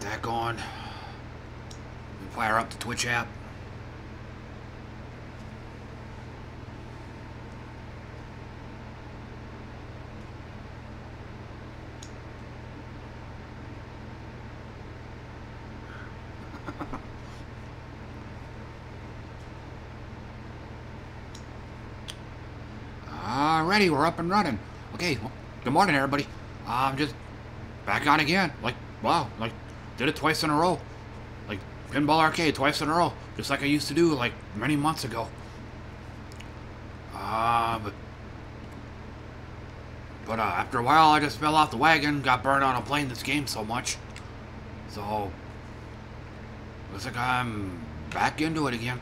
That going. Fire up the Twitch app. Alrighty, we're up and running. Okay, well, good morning, everybody. I'm just back on again. Like, wow, like, did it twice in a row. Like, Pinball Arcade twice in a row. Just like I used to do, like, many months ago. Uh, but... But, uh, after a while, I just fell off the wagon, got burned out on playing this game so much. So... Looks like I'm back into it again.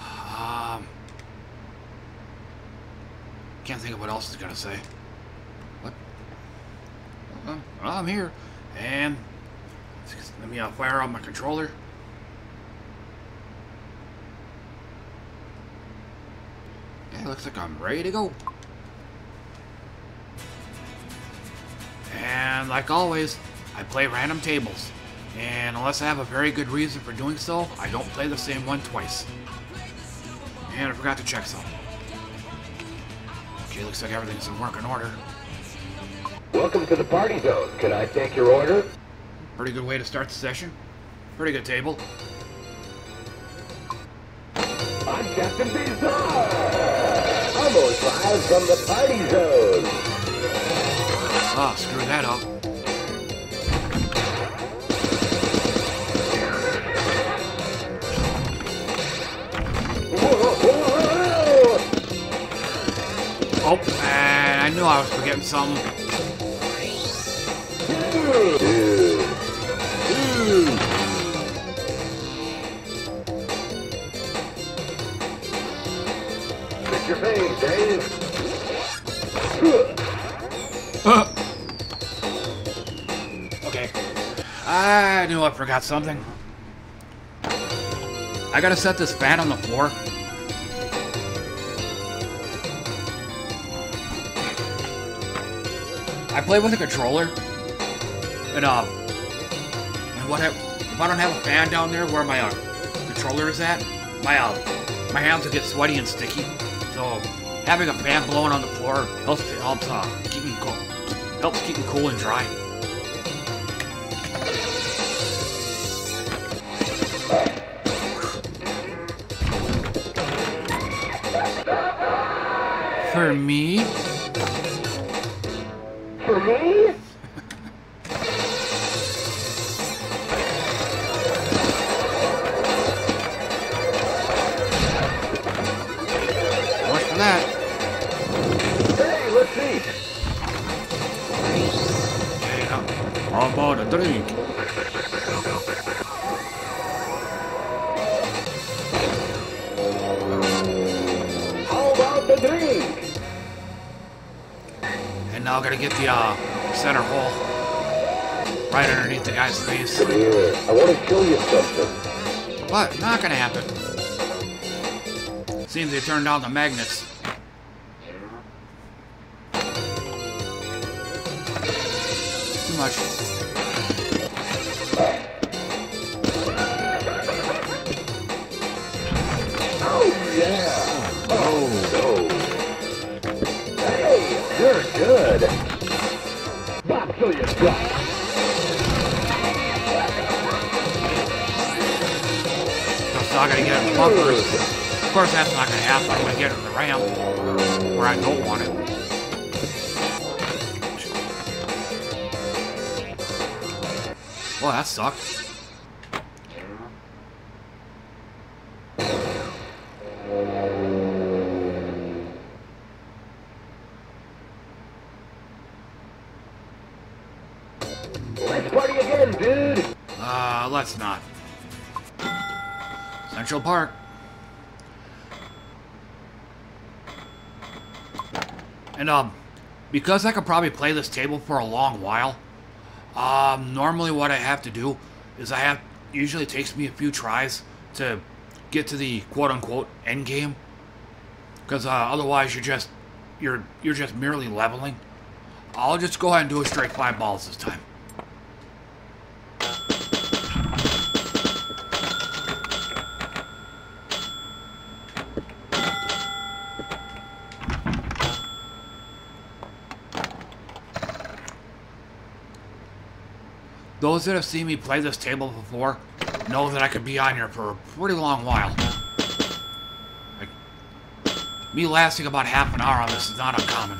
Um... Can't think of what else is gonna say. What? Uh, well, I'm here. And let me uh, fire up my controller. Yeah, looks like I'm ready to go. And like always, I play random tables. And unless I have a very good reason for doing so, I don't play the same one twice. And I forgot to check something. Okay, looks like everything's in working order. Welcome to the party zone. Can I take your order? Pretty good way to start the session. Pretty good table. I'm Captain Bizarre! Almost live from the party zone! Oh, screw that up. Oh, and I knew I was forgetting something. I knew I forgot something. I gotta set this fan on the floor. I play with a controller, and uh, and what if I don't have a fan down there where my uh, controller is at, my uh, my hands will get sweaty and sticky. So having a fan blowing on the floor helps helps uh keep me cool, helps keep me cool and dry. For me. For me? Turned down the magnets. Because I could probably play this table for a long while, um, normally what I have to do is I have, usually takes me a few tries to get to the quote-unquote end game. Because, uh, otherwise you're just, you're, you're just merely leveling. I'll just go ahead and do a straight five balls this time. Those that have seen me play this table before know that I could be on here for a pretty long while. Like, me lasting about half an hour on this is not uncommon.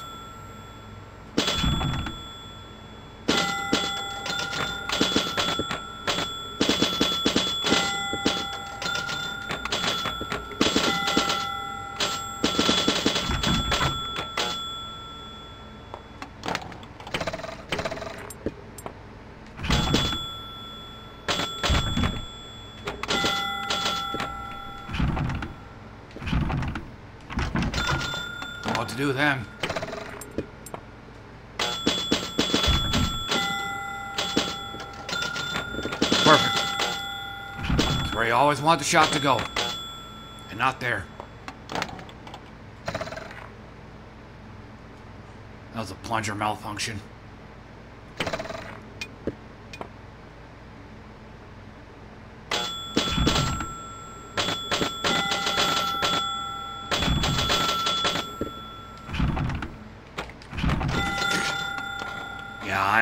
Do then. Perfect. It's where you always want the shot to go. And not there. That was a plunger malfunction.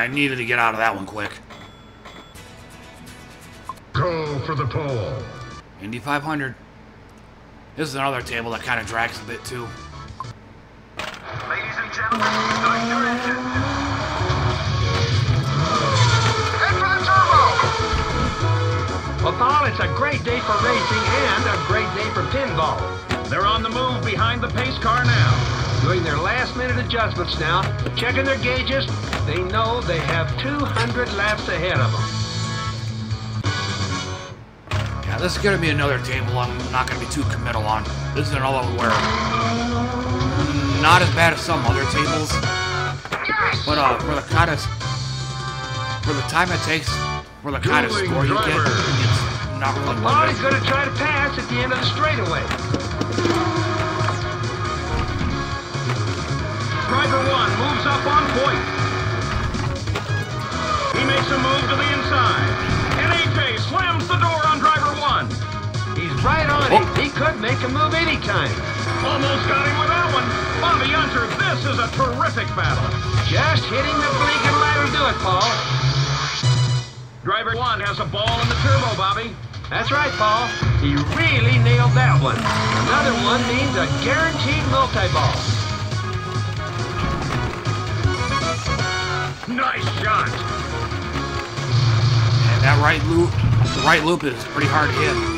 I needed to get out of that one quick. Go for the pole. Indy 500. This is another table that kind of drags a bit too. Ladies and gentlemen, start your engine. Head for the turbo! Well, Paul, it's a great day for racing and a great day for pinball. They're on the move behind the pace car now doing their last minute adjustments now, checking their gauges. They know they have 200 laps ahead of them. Yeah, this is going to be another table I'm not going to be too committal on. This is another where not as bad as some other tables, but uh, for the kind of for the time it takes, for the kind of score you get, it's not really. Well, he's going to try to pass at the end of the straightaway. Point. He makes a move to the inside. And AJ slams the door on driver one. He's right on oh. it. He could make a move anytime. Almost got him with that one. Bobby Unser, this is a terrific battle. Just hitting the blinking light will do it, Paul. Driver one has a ball in the turbo, Bobby. That's right, Paul. He really nailed that one. Another one means a guaranteed multi-ball. Shot. And that right loop, the right loop is pretty hard to hit.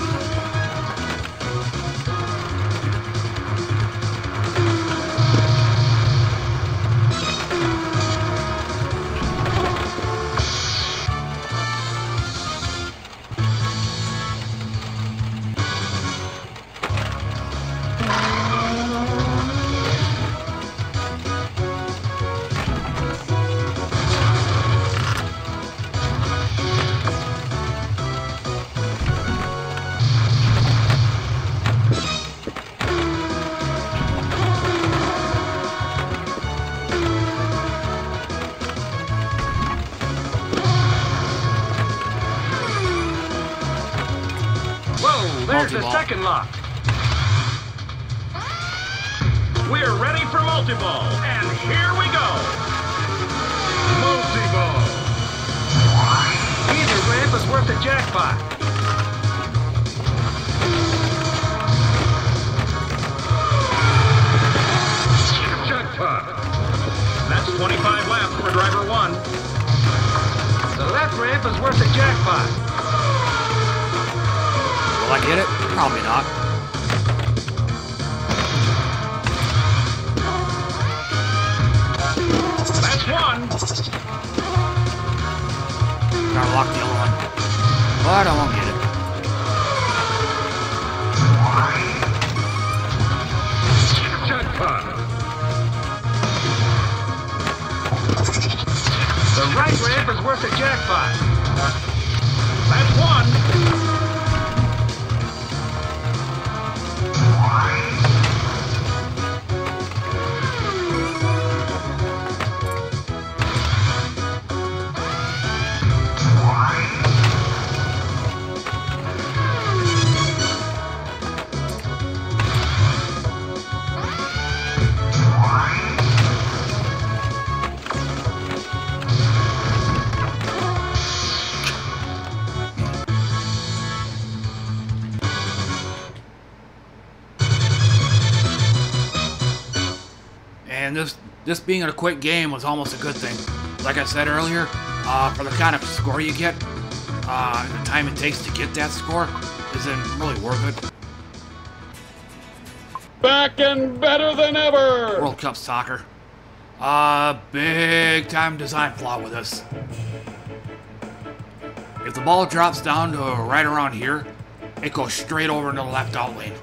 This being a quick game was almost a good thing. Like I said earlier, uh, for the kind of score you get, uh, the time it takes to get that score isn't really worth it. Back and better than ever. World Cup soccer. Uh, big time design flaw with this. If the ball drops down to right around here, it goes straight over into the left out lane.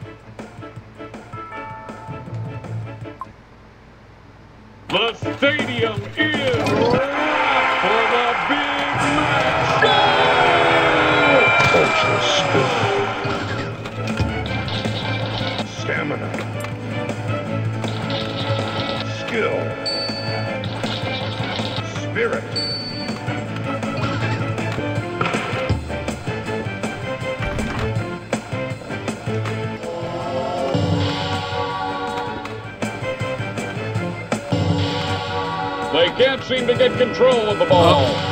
They can't seem to get control of the ball.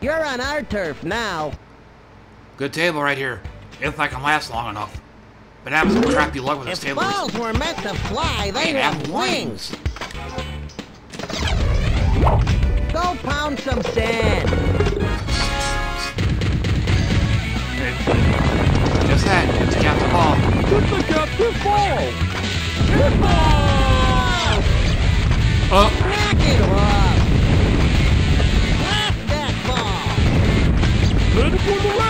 You're on our turf now. Good table right here. If I can last long enough. Been having some crappy luck with this If table. balls were meant to fly, they They have have wings. Go pound some sand. Just that. It's Captain Ball. It's the captive ball. Hit ball. For the Rams.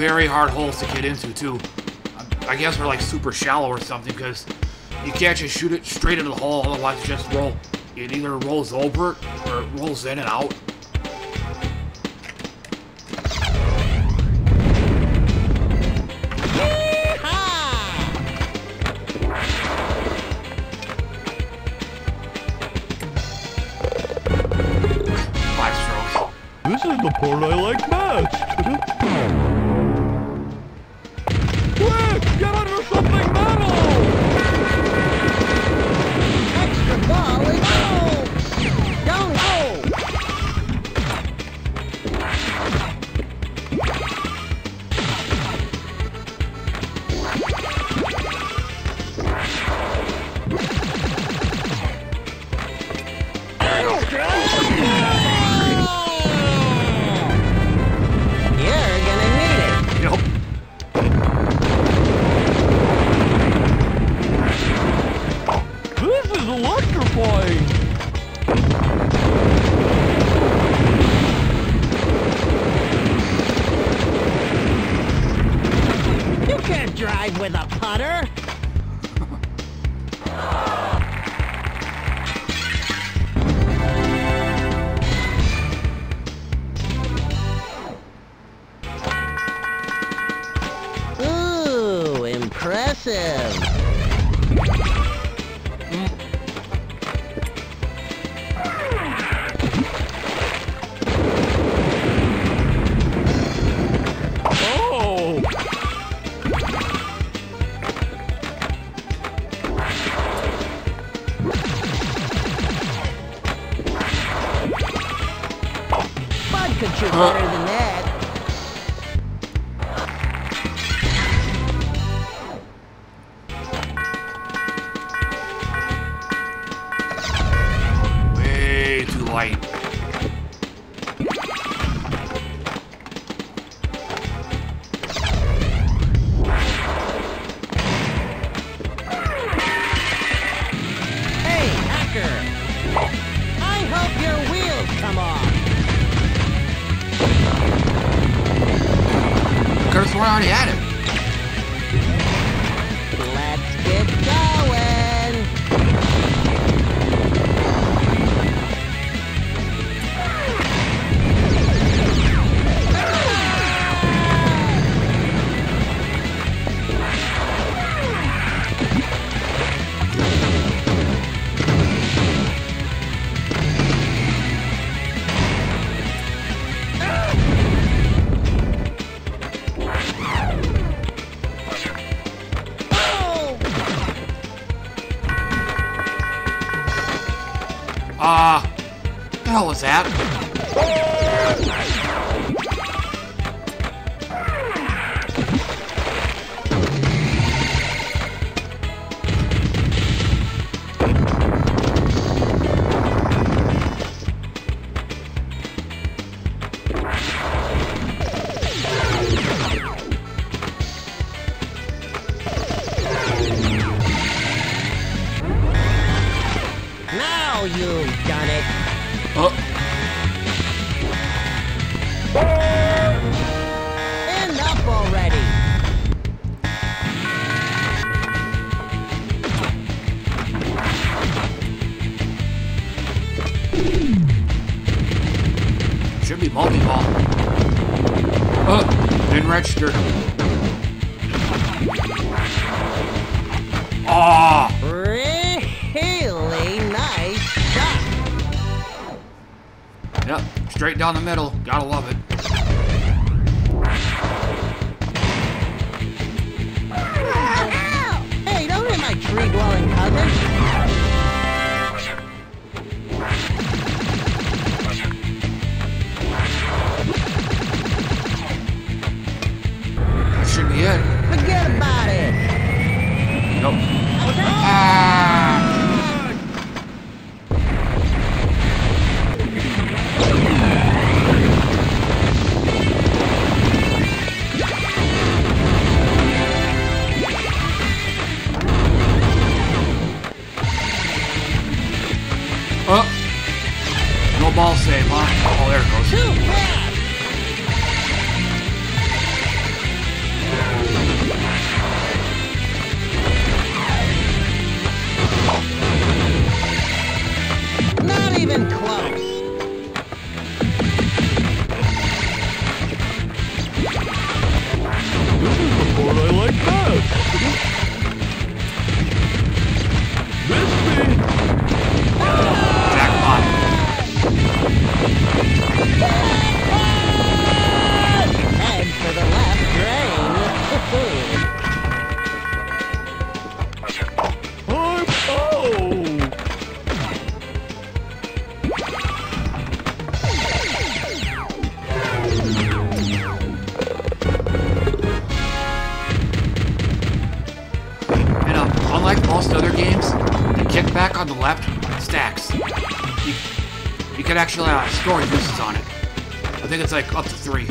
Very hard holes to get into too. I guess they're like super shallow or something because you can't just shoot it straight into the hole, otherwise it just roll. It either rolls over or it rolls in and out. Down the middle. It's like up to three.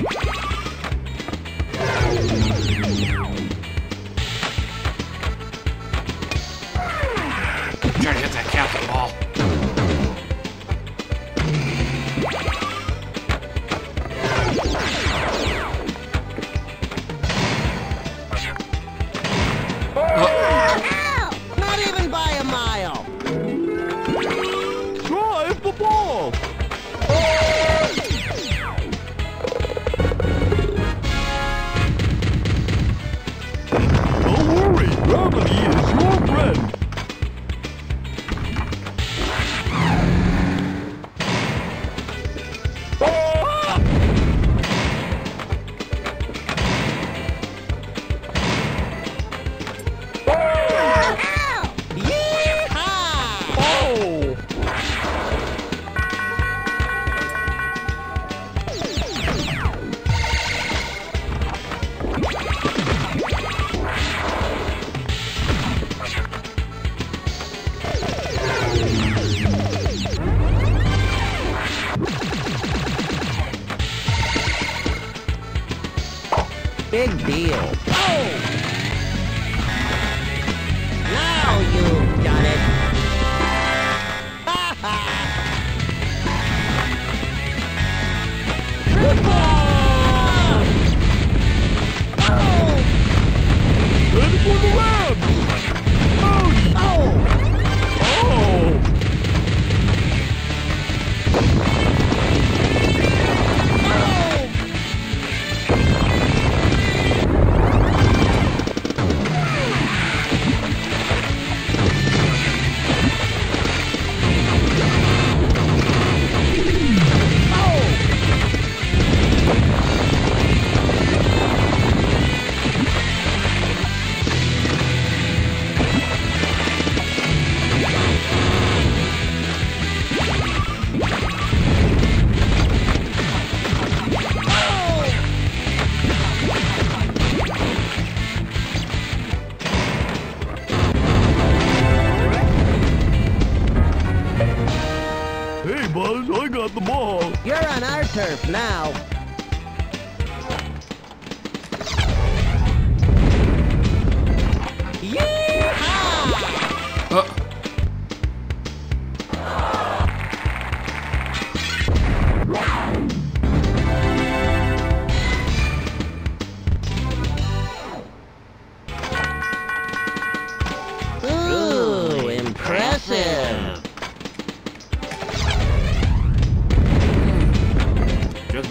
Turf now.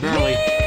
Barely.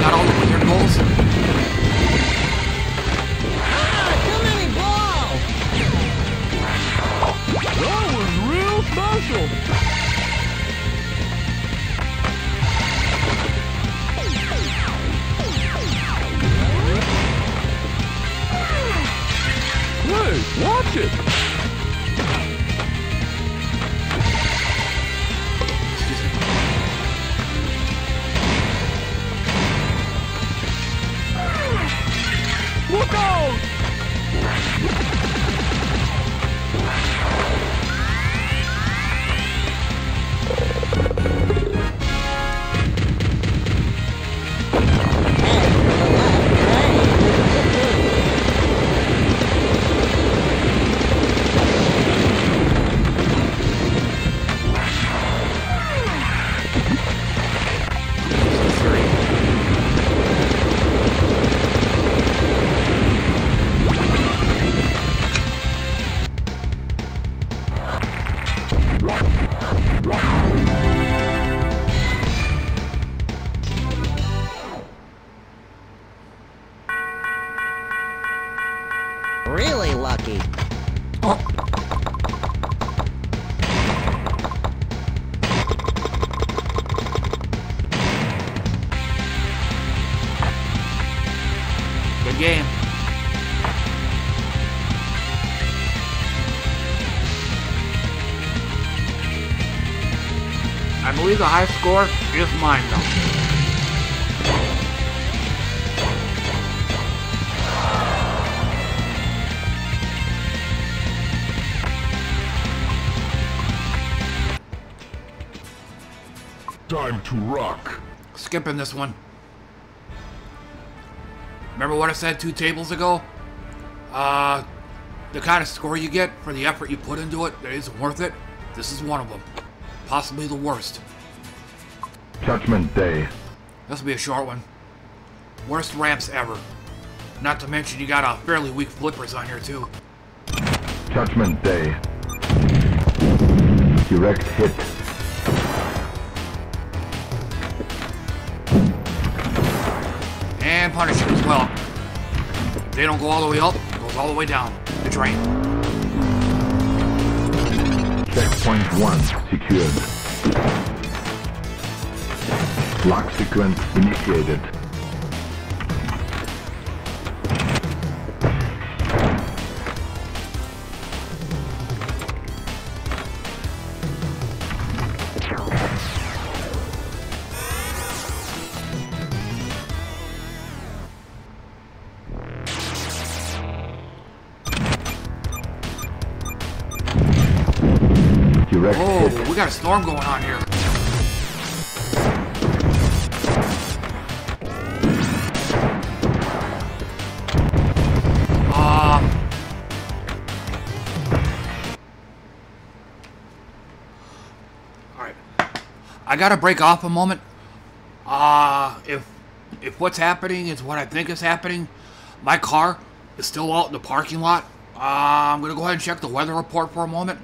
Got all believe score is mine though. Time to rock. Skipping this one. Remember what I said two tables ago? Uh, the kind of score you get for the effort you put into it that isn't worth it. This is one of them. Possibly the worst. Judgment Day. This will be a short one. Worst ramps ever. Not to mention you got a fairly weak flippers on here too. Judgment Day. Direct hit. And Punisher as well. They don't go all the way up, it goes all the way down the drain. Checkpoint 1 secured. Lock sequence initiated. Direct Whoa, oh, hit. we got a storm going on here. Gotta break off a moment. Uh, if if what's happening is what I think is happening, my car is still out in the parking lot. Uh, I'm gonna go ahead and check the weather report for a moment.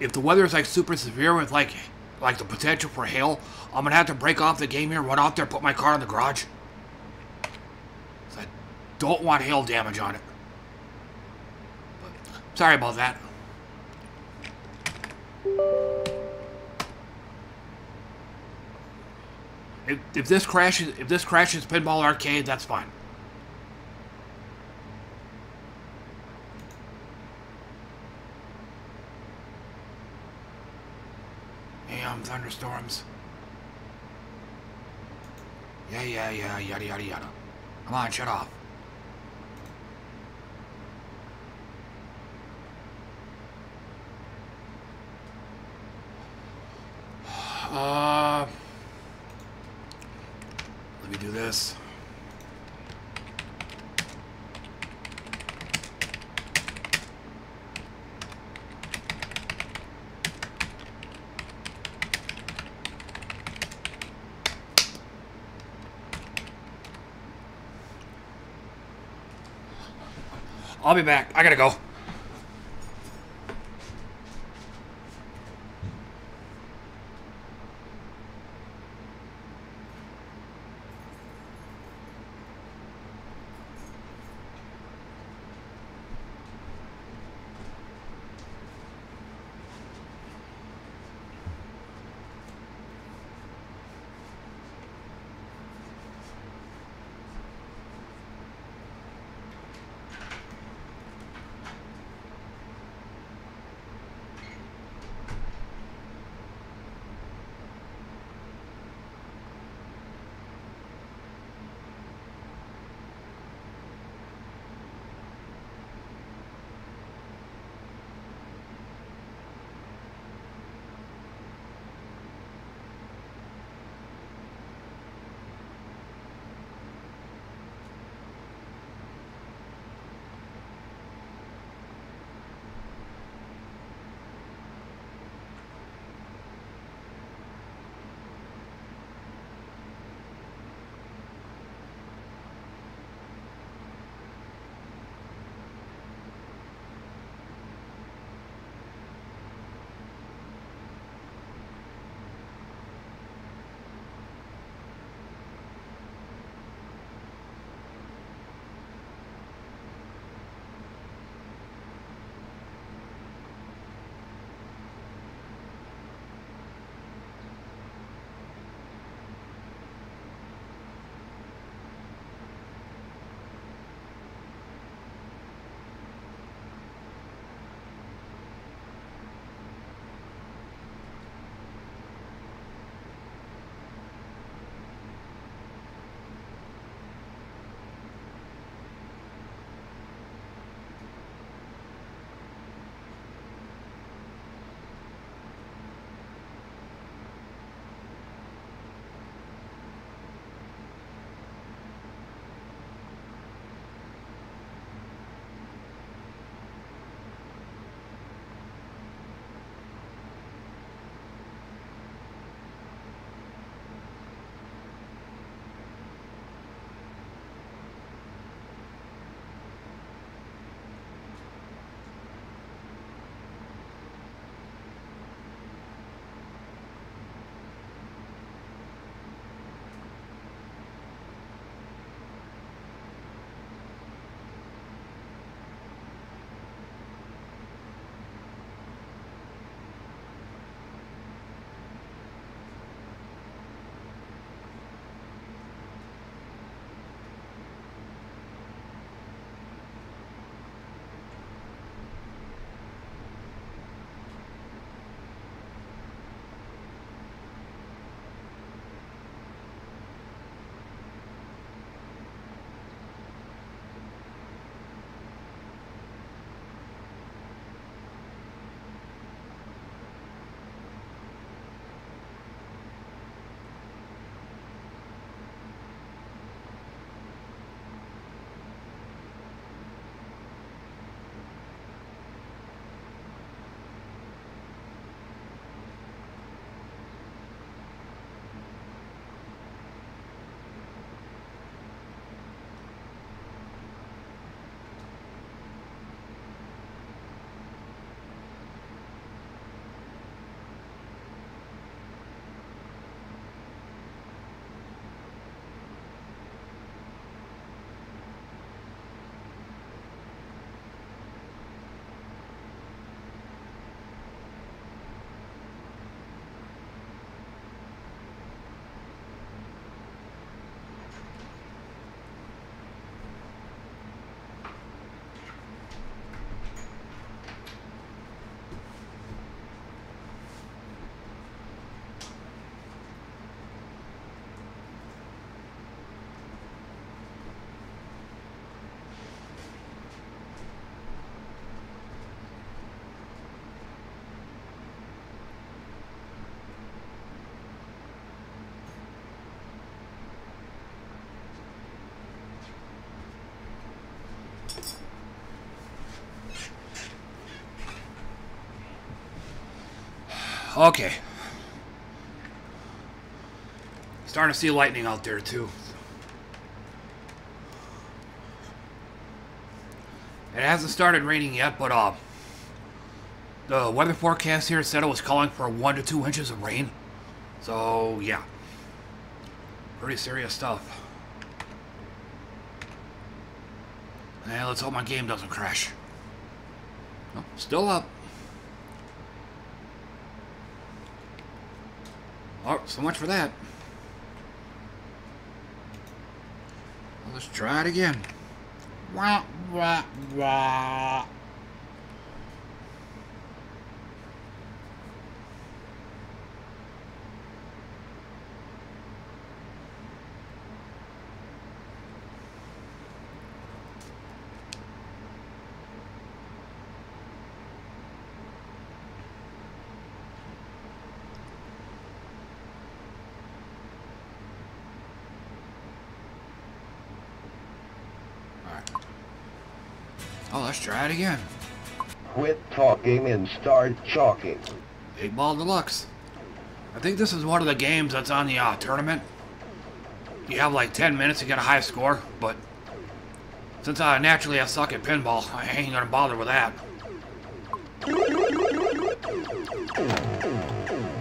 If the weather is like super severe with like like the potential for hail, I'm gonna have to break off the game here, run out there, put my car in the garage. I don't want hail damage on it. But, sorry about that. If, if this crashes, if this crashes Pinball Arcade, that's fine. Damn thunderstorms. Yeah, yeah, yeah, yada, yada, yada. Come on, shut off. Uh, let me do this. I'll be back. I gotta go. Okay. Starting to see lightning out there too. It hasn't started raining yet, but uh, the weather forecast here said it was calling for one to two inches of rain. So yeah, pretty serious stuff. Yeah, let's hope my game doesn't crash. Oh, still up. Oh, so much for that. Let's try it again. Wah, wah, wah. Oh, let's try it again. Quit talking and start chalking. Eight Ball Deluxe. I think this is one of the games that's on the uh, tournament. You have like 10 minutes to get a high score, but since uh, naturally I suck at pinball, I ain't gonna bother with that.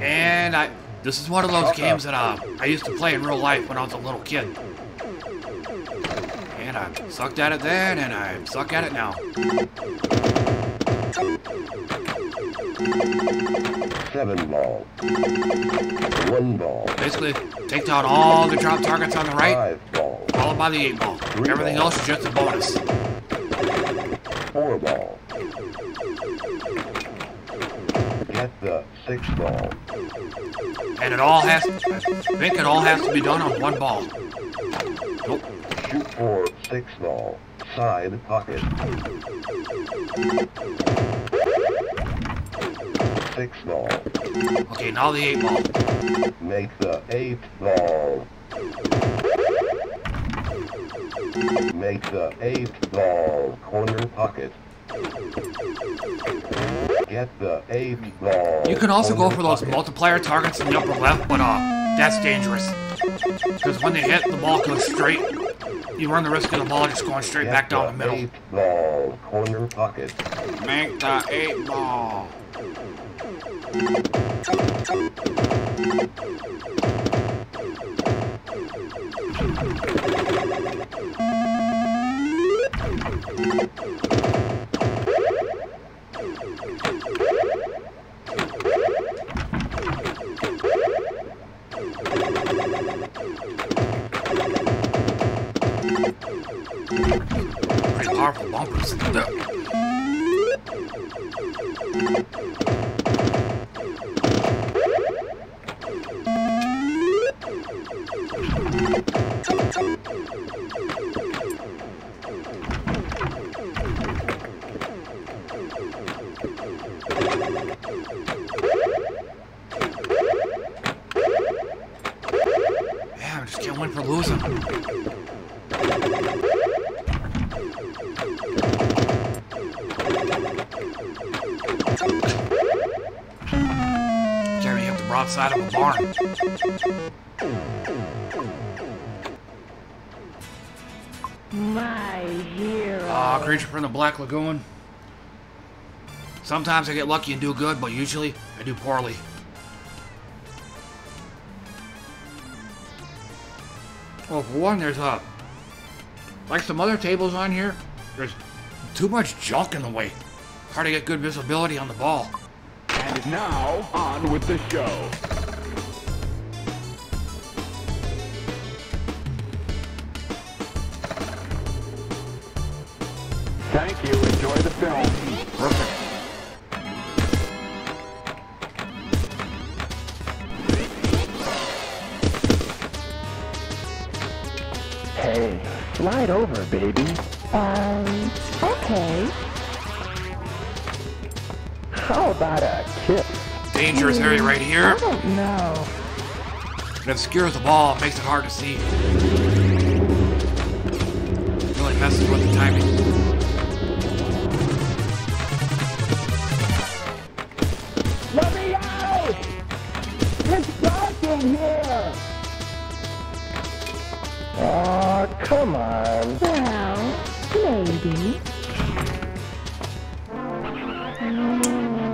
And I, this is one of those games that uh, I used to play in real life when I was a little kid. And I sucked at it then, and I suck at it now. Seven ball. One ball. Basically, take down all the drop targets on the right, Five ball. followed by the eight ball. Everything else is just a bonus. Four ball. Get the six ball. And it all has, I think it all has to be done on one ball. Shoot for six ball. Side pocket. Six ball. Okay, now the eight ball. Make the eight ball. Make the eight ball corner pocket. Get the eight ball. You can also go for those pocket. multiplier targets in the upper left, but uh, that's dangerous. Because when they hit, the ball goes straight. You run the risk of the ball just going straight back down the middle. Eight ball corner pocket. Make the eight ball. Pretty powerful bumpers. Yeah, I just can't win for losing. Carrying up the broadside of a barn. My hero. Ah, creature from the Black Lagoon. Sometimes I get lucky and do good, but usually I do poorly. Well, for one, there's a like some other tables on here. There's too much junk in the way. Hard to get good visibility on the ball. And now, on with the show. Thank you. Enjoy the film. Perfect. Slide over, baby. Um, okay. How about a kiss? Dangerous area right here. I don't know. It obscures the ball, makes it hard to see. Really messes with the timing. Let me out! It's dark in here! Oh, come on. Well, maybe. I'm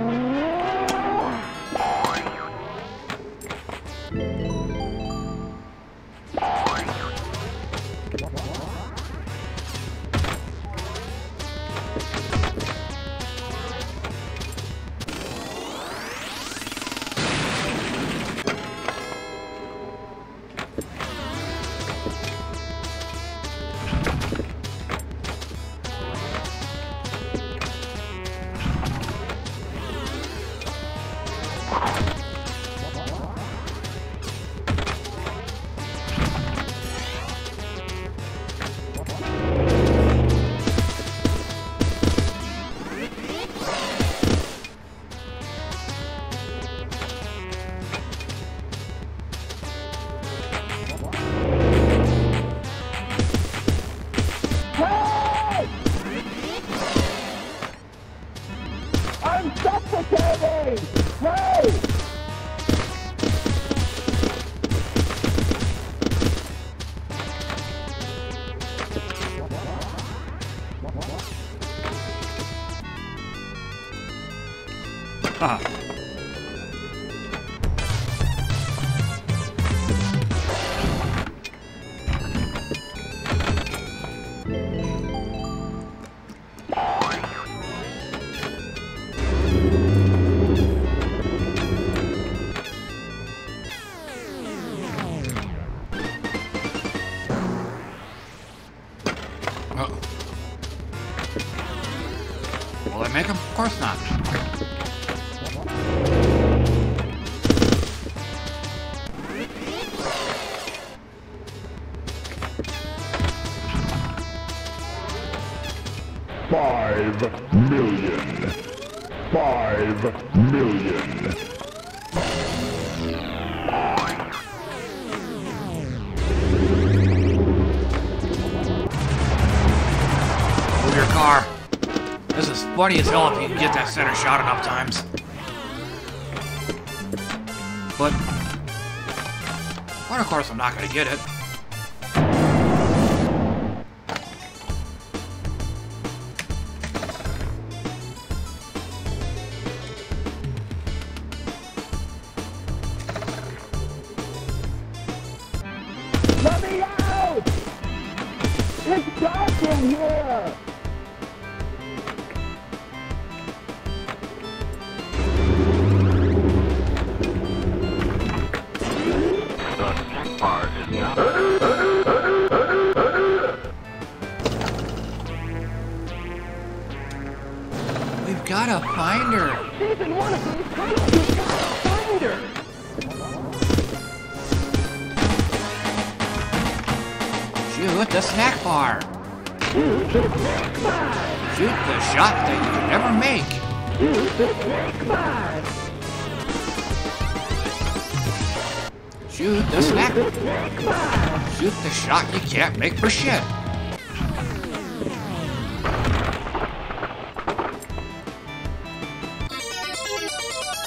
funny as hell if you can get that center shot enough times. But, but of course I'm not gonna get it.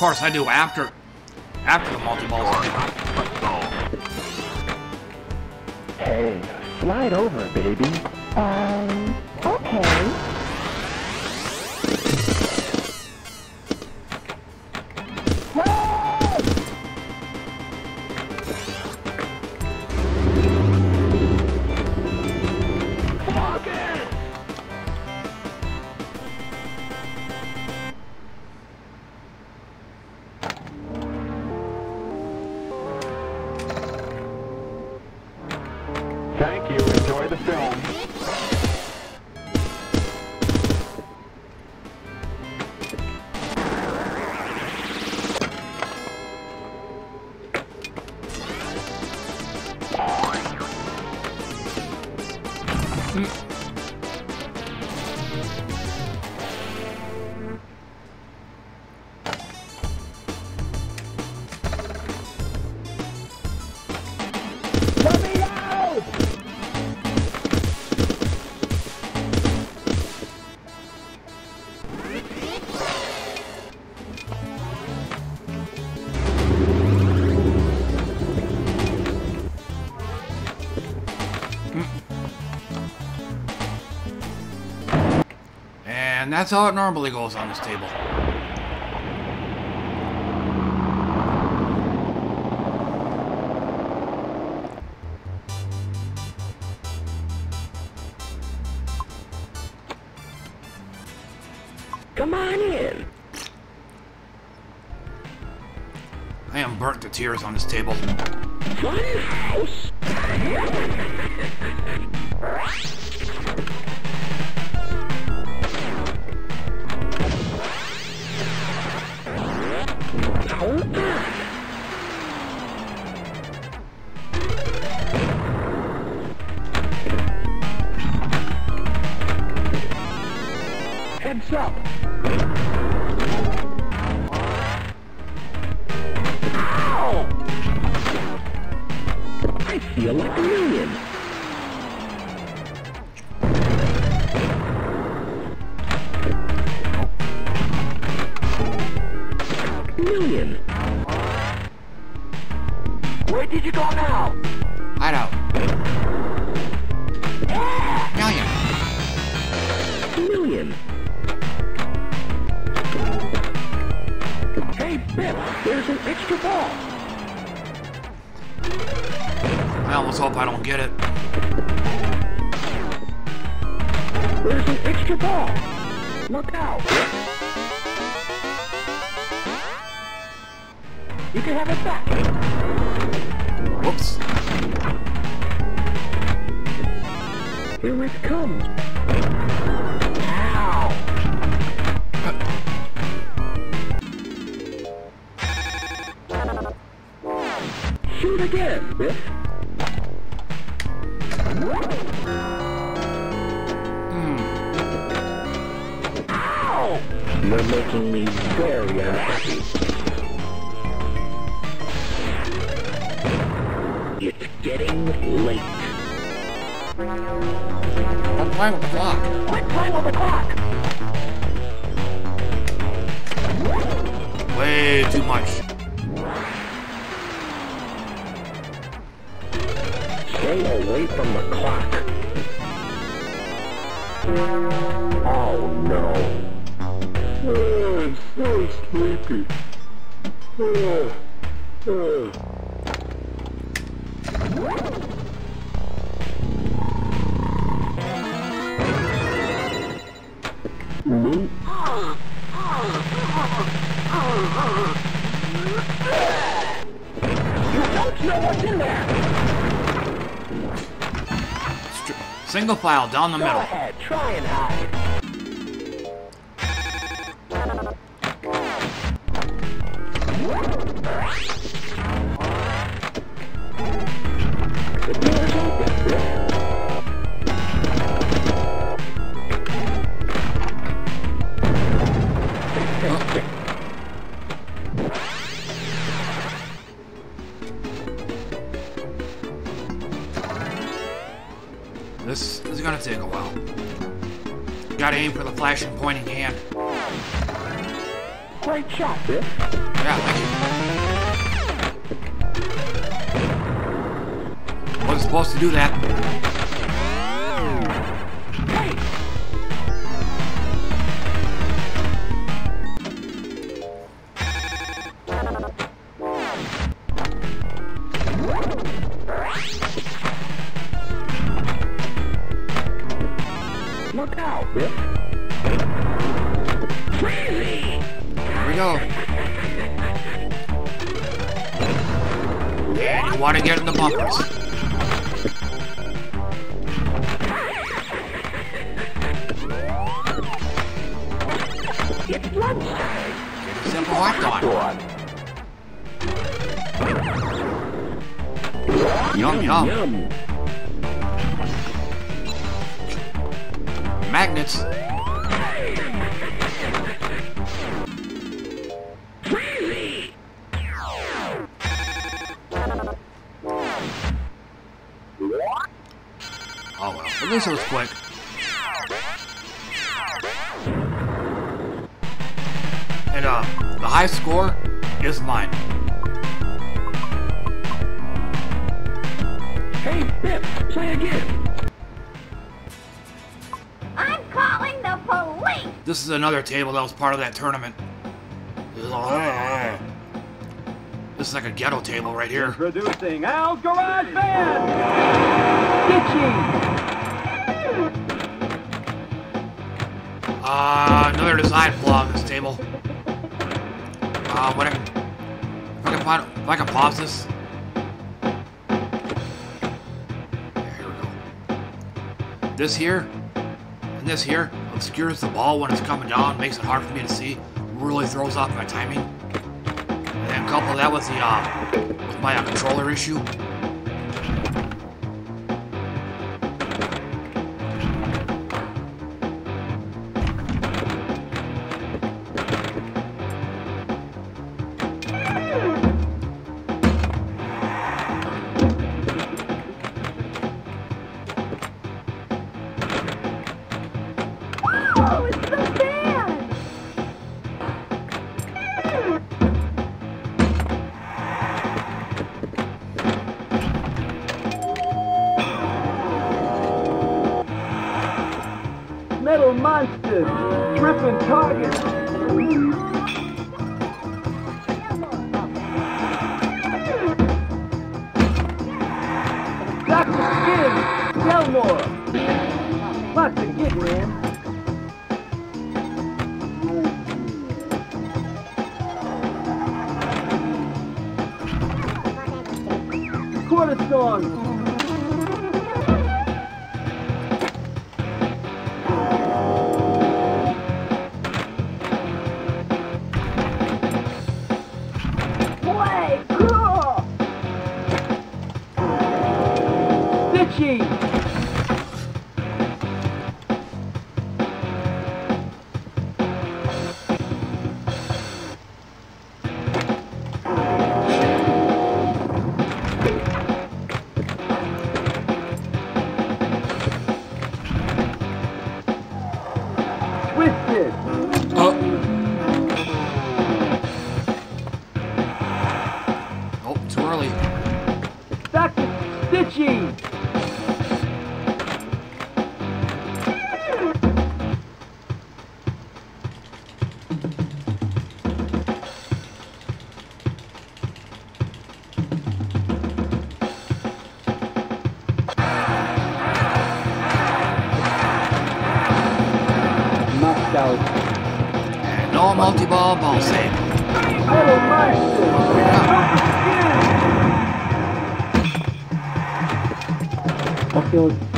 Course, I do after after the multi-balls. Hey, slide over, baby. Um, That's how it normally goes on this table. Come on in. I am burnt to tears on this table. Single file down the Go middle. Ahead, try and hide. flashing, pointing hand. Great shot, Yeah, thank you. Wasn't supposed to do that. Another table that was part of that tournament. This is like a ghetto table right here. Producing Al's Garage Band! Uh, another design flaw on this table. Uh, what I if I can, find, if I can pause this. Yeah, here we go. This here, and this here, obscures the ball when it's coming down, makes it hard for me to see, really throws off my timing. And then couple that with the, uh, with my uh, controller issue. Ball save. Metal Monsters!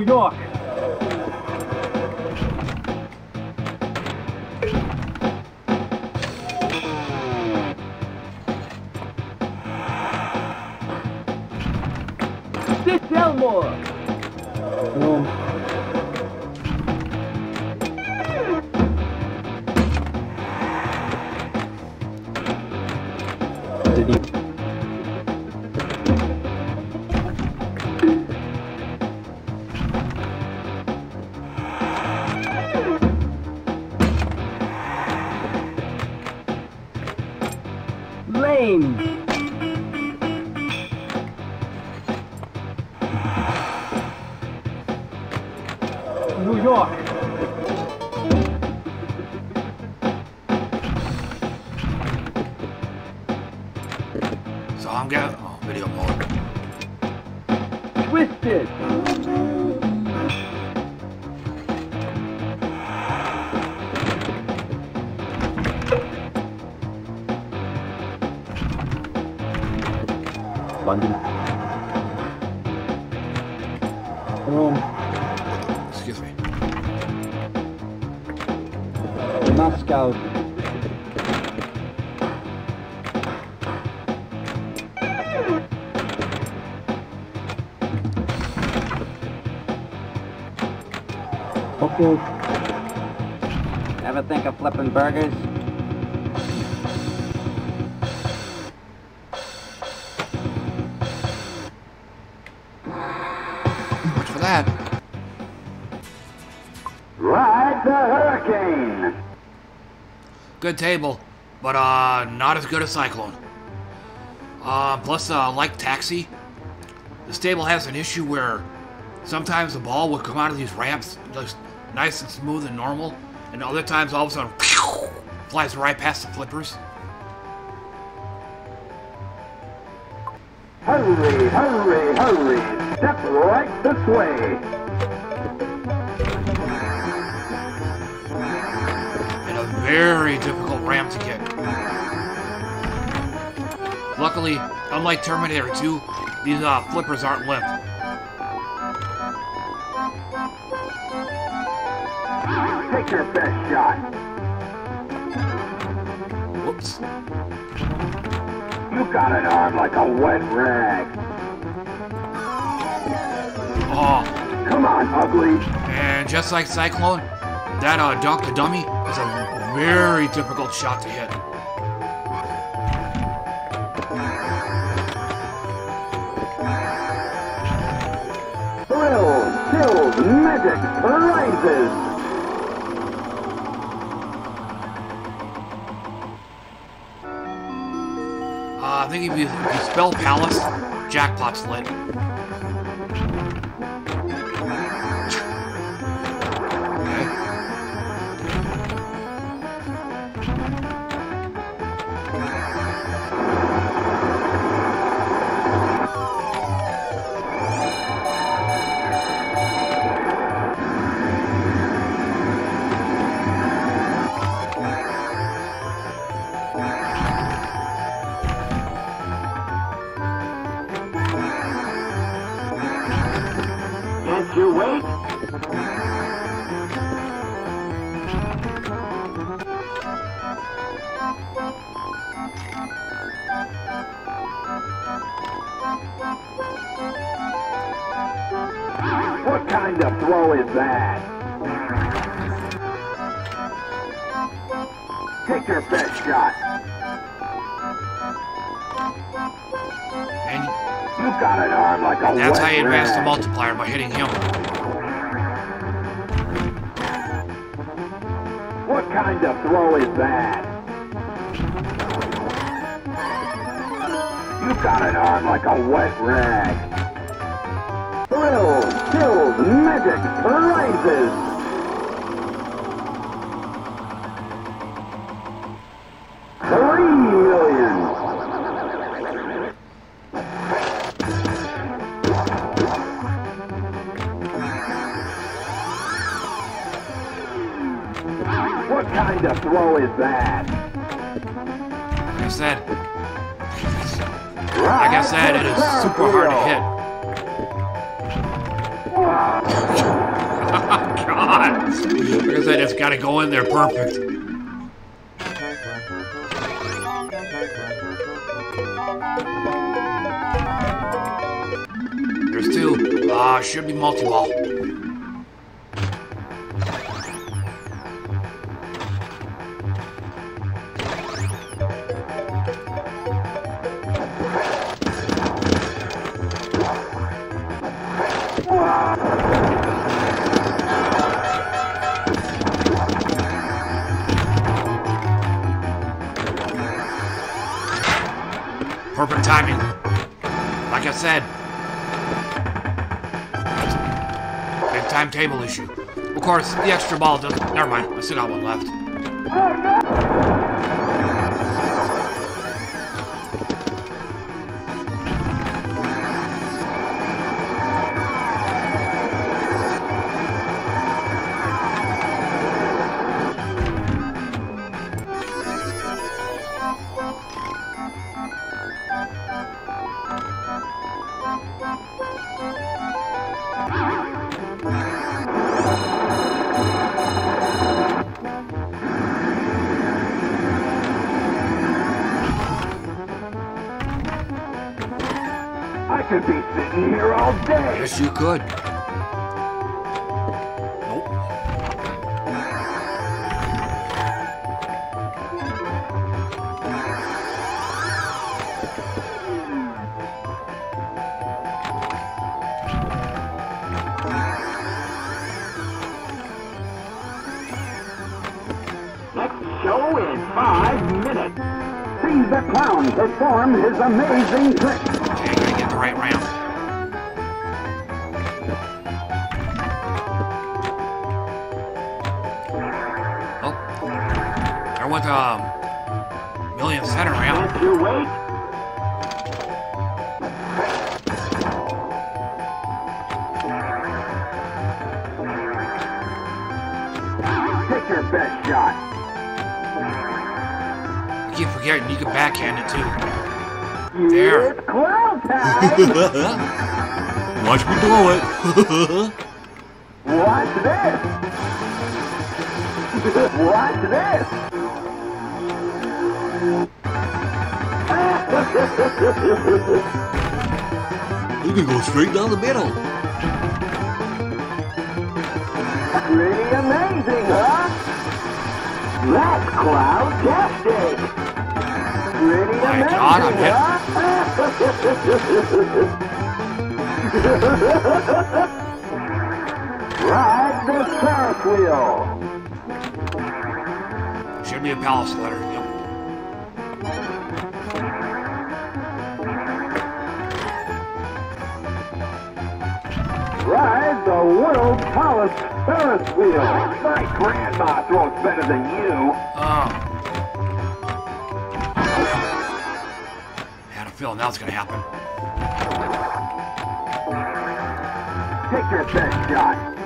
New York. Think of flipping burgers? Much for that. Ride the hurricane. Good table, but uh, not as good as Cyclone. Uh, plus, uh, like Taxi, this table has an issue where sometimes the ball would come out of these ramps just nice and smooth and normal, and other times all of a sudden flies right past the flippers. Hurry, hurry, hurry. Step right this way. and a very difficult ramp to get. Luckily, unlike Terminator 2, these uh, flippers aren't limp. Like a wet rag. Oh, Come on, ugly. and just like Cyclone, that uh, Dunk the Dummy is a very difficult shot to hit. Thrills, chills, magic, rises. Think if you, if you spell Palace, jackpot's lit. Multiplier by hitting him. What kind of throw is that? You've got an arm like a wet rag. Thrills, chills, magic, rises. Throw is that? Like I said, like I said, it is super hard to hit. God! Like I said, it's got to go in there perfect. There's two. Uh, should be multi-ball. Said. Big timetable issue. Of course, the extra ball doesn't. Never mind. I still got one left. Sitting Watch this. Watch this. you can go straight down the middle. Pretty amazing, huh? That's cloud-tastic. Pretty My amazing, God, I'm hit- huh? wheel. Should be a palace letter. Yep. Ride the world's tallest Ferris wheel. My grandma throws better than you. Oh. I had a feeling that was gonna happen. Take your best shot.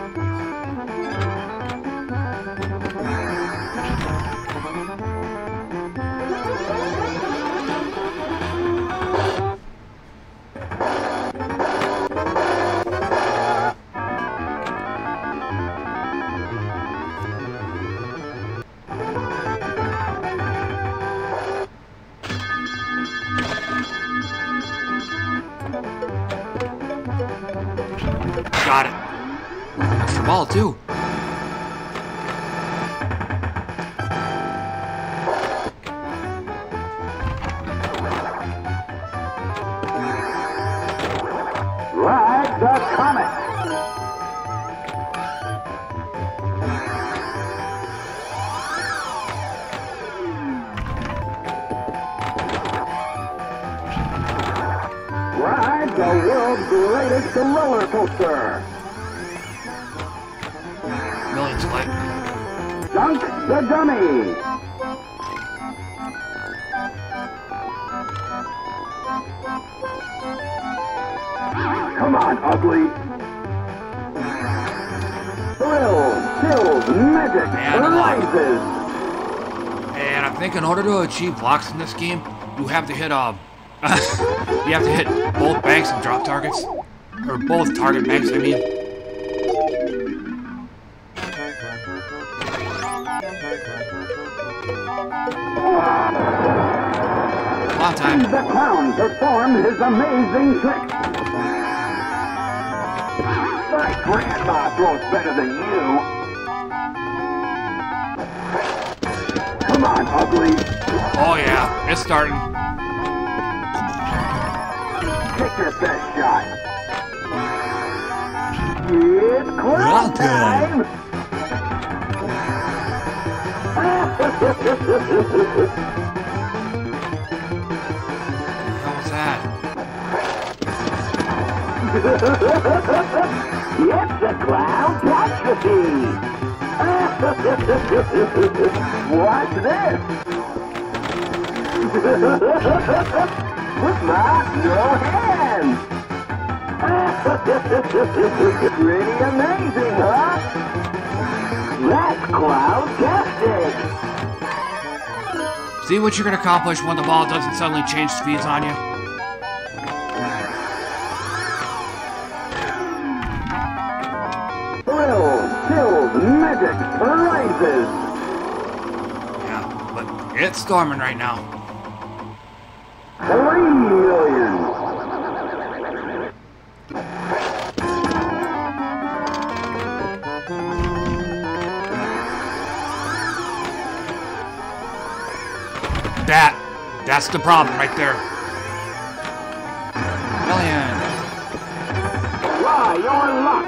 Achieve blocks in this game, you have to hit um, you have to hit both banks and drop targets, or both target banks. I mean. Long time. The clown performed his amazing trick. My grandma throws better than you. Come on, ugly. Oh yeah, it's starting. Take your best shot. It's clown time. How was that? It's a clown catastrophe. Watch this. With my no hands. Pretty amazing, huh? That's cloud-tastic. See what you're gonna accomplish when the ball doesn't suddenly change speeds on you. Thrills, chills, magic, rises. Yeah, but it's storming right now. That's the problem right there. Million. Try your luck.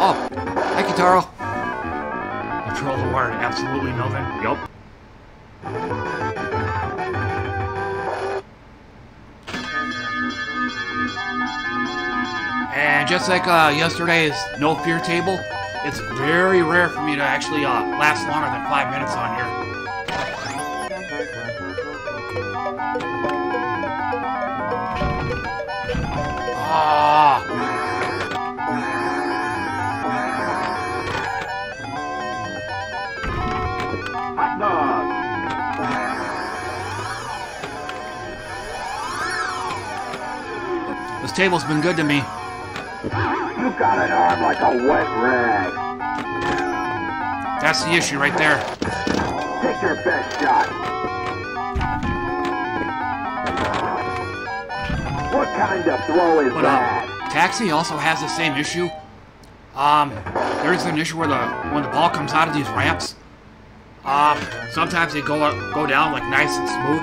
Oh, Carl? Control the wire to absolutely nothing. Yup. And just like uh, yesterday's No Fear table, it's very rare for me to actually uh, last longer than five minutes on here. Ah. Hot dog. This table's been good to me. You got an arm like a wet rag. That's the issue right there. Take your best shot. What kind of throw is But that? uh, Taxi also has the same issue. Um, there's an issue where the when the ball comes out of these ramps, um, sometimes they go up, go down like nice and smooth.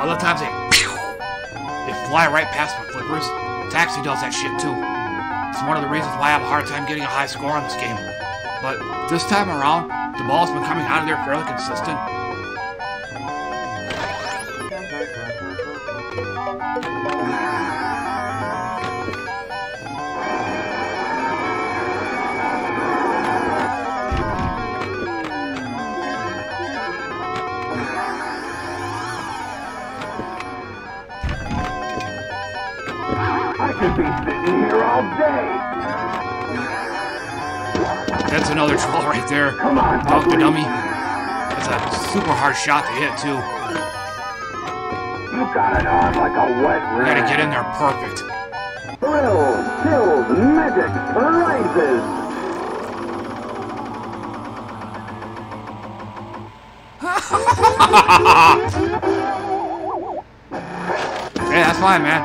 Other times they they fly right past my flippers. Taxi does that shit too. It's one of the reasons why I have a hard time getting a high score on this game. But this time around, the ball's been coming out of there fairly consistent. That's another troll right there. Come on, Dunk the dummy. That's a super hard shot to hit too. You got it on like a wet rag. gotta get in there perfect. Thrills, chills, magic, rises. Yeah, that's fine, man.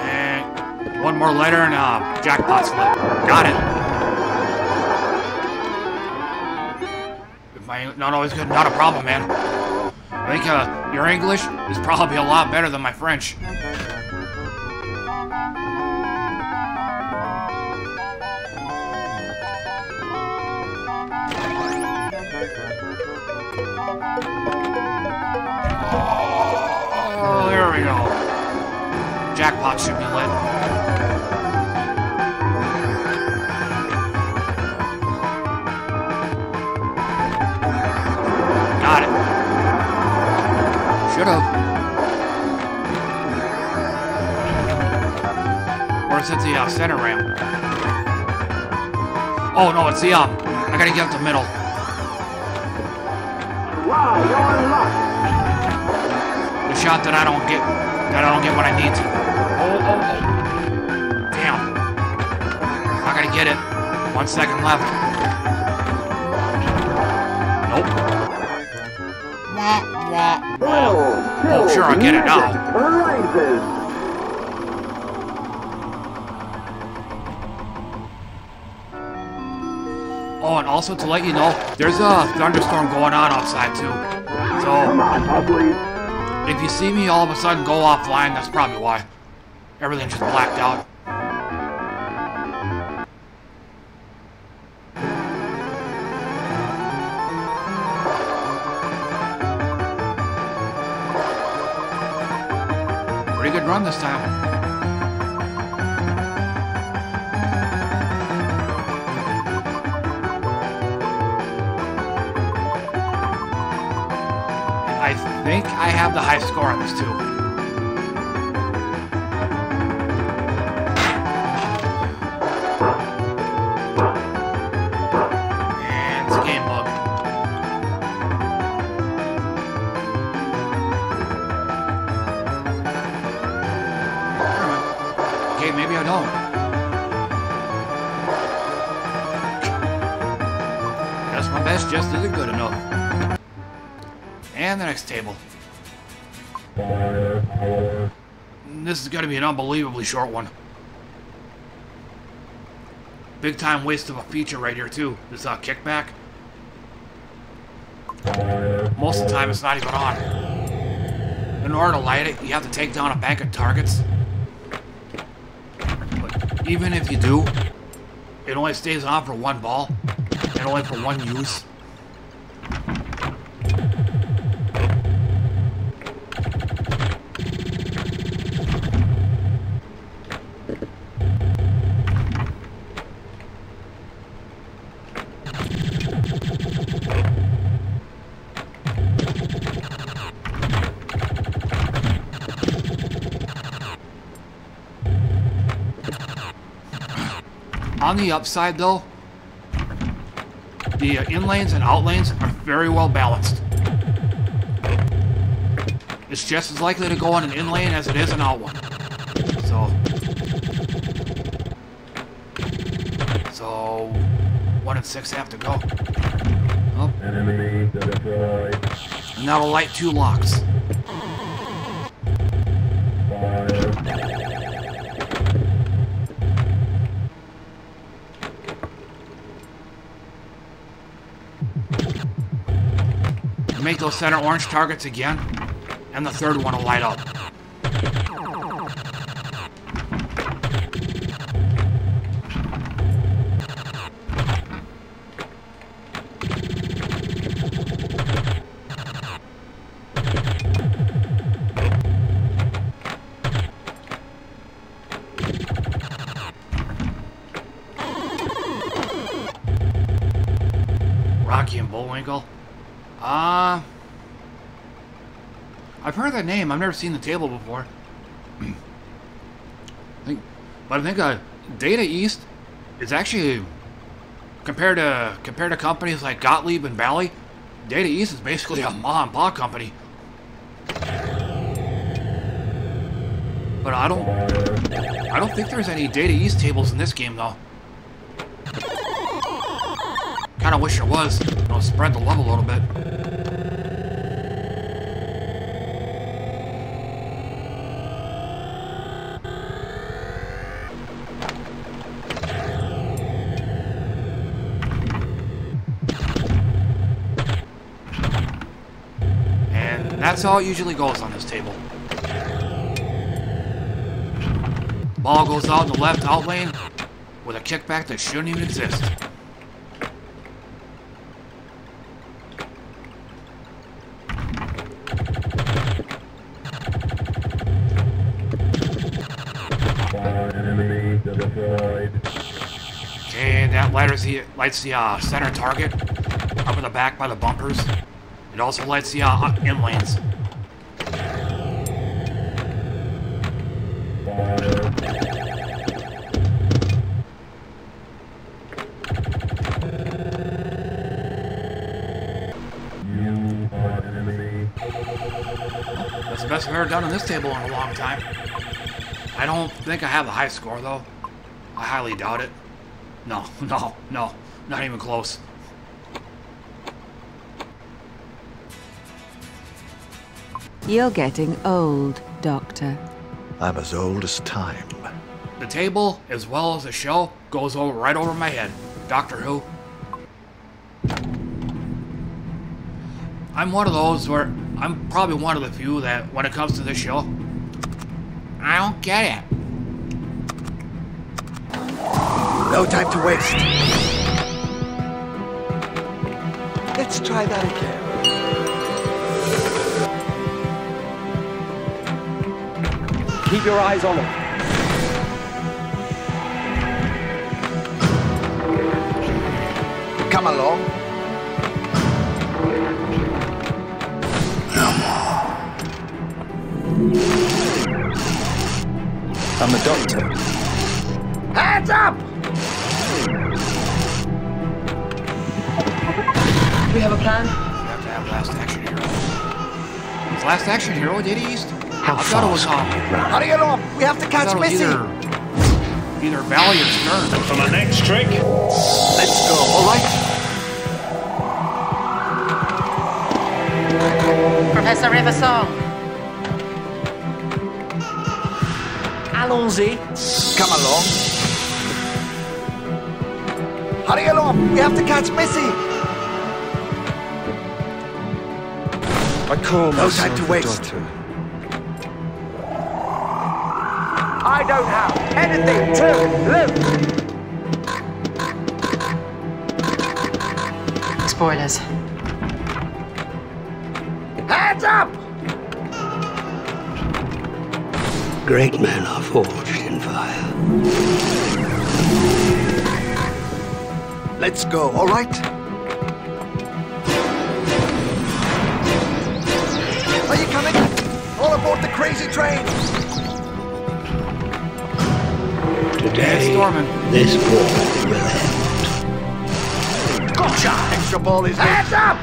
And one more letter and uh, jackpot slip. Got it. If I not always good, not a problem, man. I think uh, your English is probably a lot better than my French. Oh, there we go. Jackpot should be lit. Or is the uh, center ramp? Oh no, it's the um. I gotta get up the middle. Wow, you're in luck. The shot that I don't get, that I don't get what I need to. Oh, oh, oh. Damn. I gotta get it. One second left. Nope. Thrills, Oh, chills, sure, I get it now. Also to let you know, there's a thunderstorm going on outside too. So if you see me all of a sudden go offline, that's probably why. Everything just blacked out. Pretty good run this time. Have the high score on this too. Just isn't good enough. And the next table. To be an unbelievably short one. Big time waste of a feature right here too. This uh, kickback. Most of the time it's not even on. In order to light it, you have to take down a bank of targets. But even if you do, it only stays on for one ball and only for one use. On the upside, though, the uh, in lanes and out lanes are very well balanced. It's just as likely to go on an in lane as it is an out one. So, so one and six have to go. Oh, and that'll light two locks. Center orange targets again, and the third one will light up. Name. I've never seen the table before. I think, but I think uh, Data East is actually compared to compared to companies like Gottlieb and Bally. Data East is basically a mom and pop company. But I don't, I don't think there's any Data East tables in this game though. Kind of wish there was. You know, spread the love a little bit. That's how it usually goes on this table. Ball goes out in the left out lane with a kickback that shouldn't even exist. Okay, that lights the, lights the uh, center target up in the back by the bumpers. It also lights the uh, in lanes. That's the best I've ever done on this table in a long time. I don't think I have a high score though. I highly doubt it. No, no, no, not even close. You're getting old, Doctor. I'm as old as time. The table, as well as the show, goes over right over my head. Doctor Who. I'm one of those where I'm probably one of the few that, when it comes to this show, I don't get it. No time to waste. Let's try that again. Keep your eyes on them. Come along. I'm the doctor. Hands up! We have a plan? We have to have last action hero. Is last action hero Data East? How I thought it was fast um, can you run? Hurry along! We have to catch thought it was Missy! either, either Bally or Stern. For the next trick, Let's go, alright? Professor Riversong. Allons-y. Come along. Hurry along! We have to catch Missy! I call No myself time to waste. doctor. I don't have anything to lose. Spoilers. Great men are forged in fire. Let's go, all right? Are you coming? All aboard the crazy train! Today, this war will end. Gotcha! Extra ball is Hands up!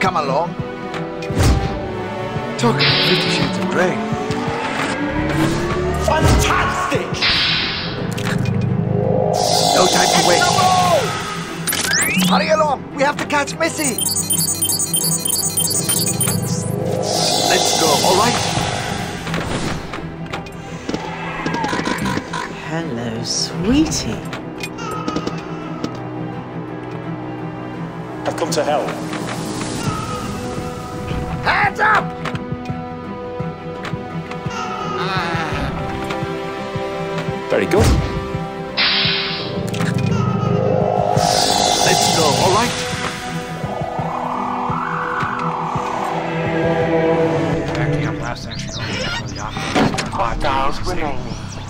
Come along. Took Fifty Shades of Grey. Fantastic! No time to wait. Hurry along! We have to catch Missy! Let's go, all right? Hello, sweetie. I've come to help. Hands up! Very good. Let's go, all right? Backing up last section. Five remaining.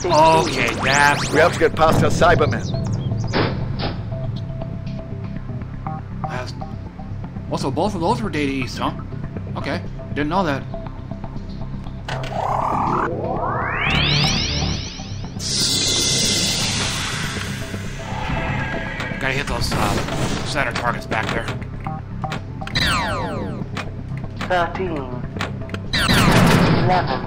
Okay, that's We have to get past her Cybermen. Also, both of those were Data East, huh? Okay, didn't know that. Center targets back there. 13. 11.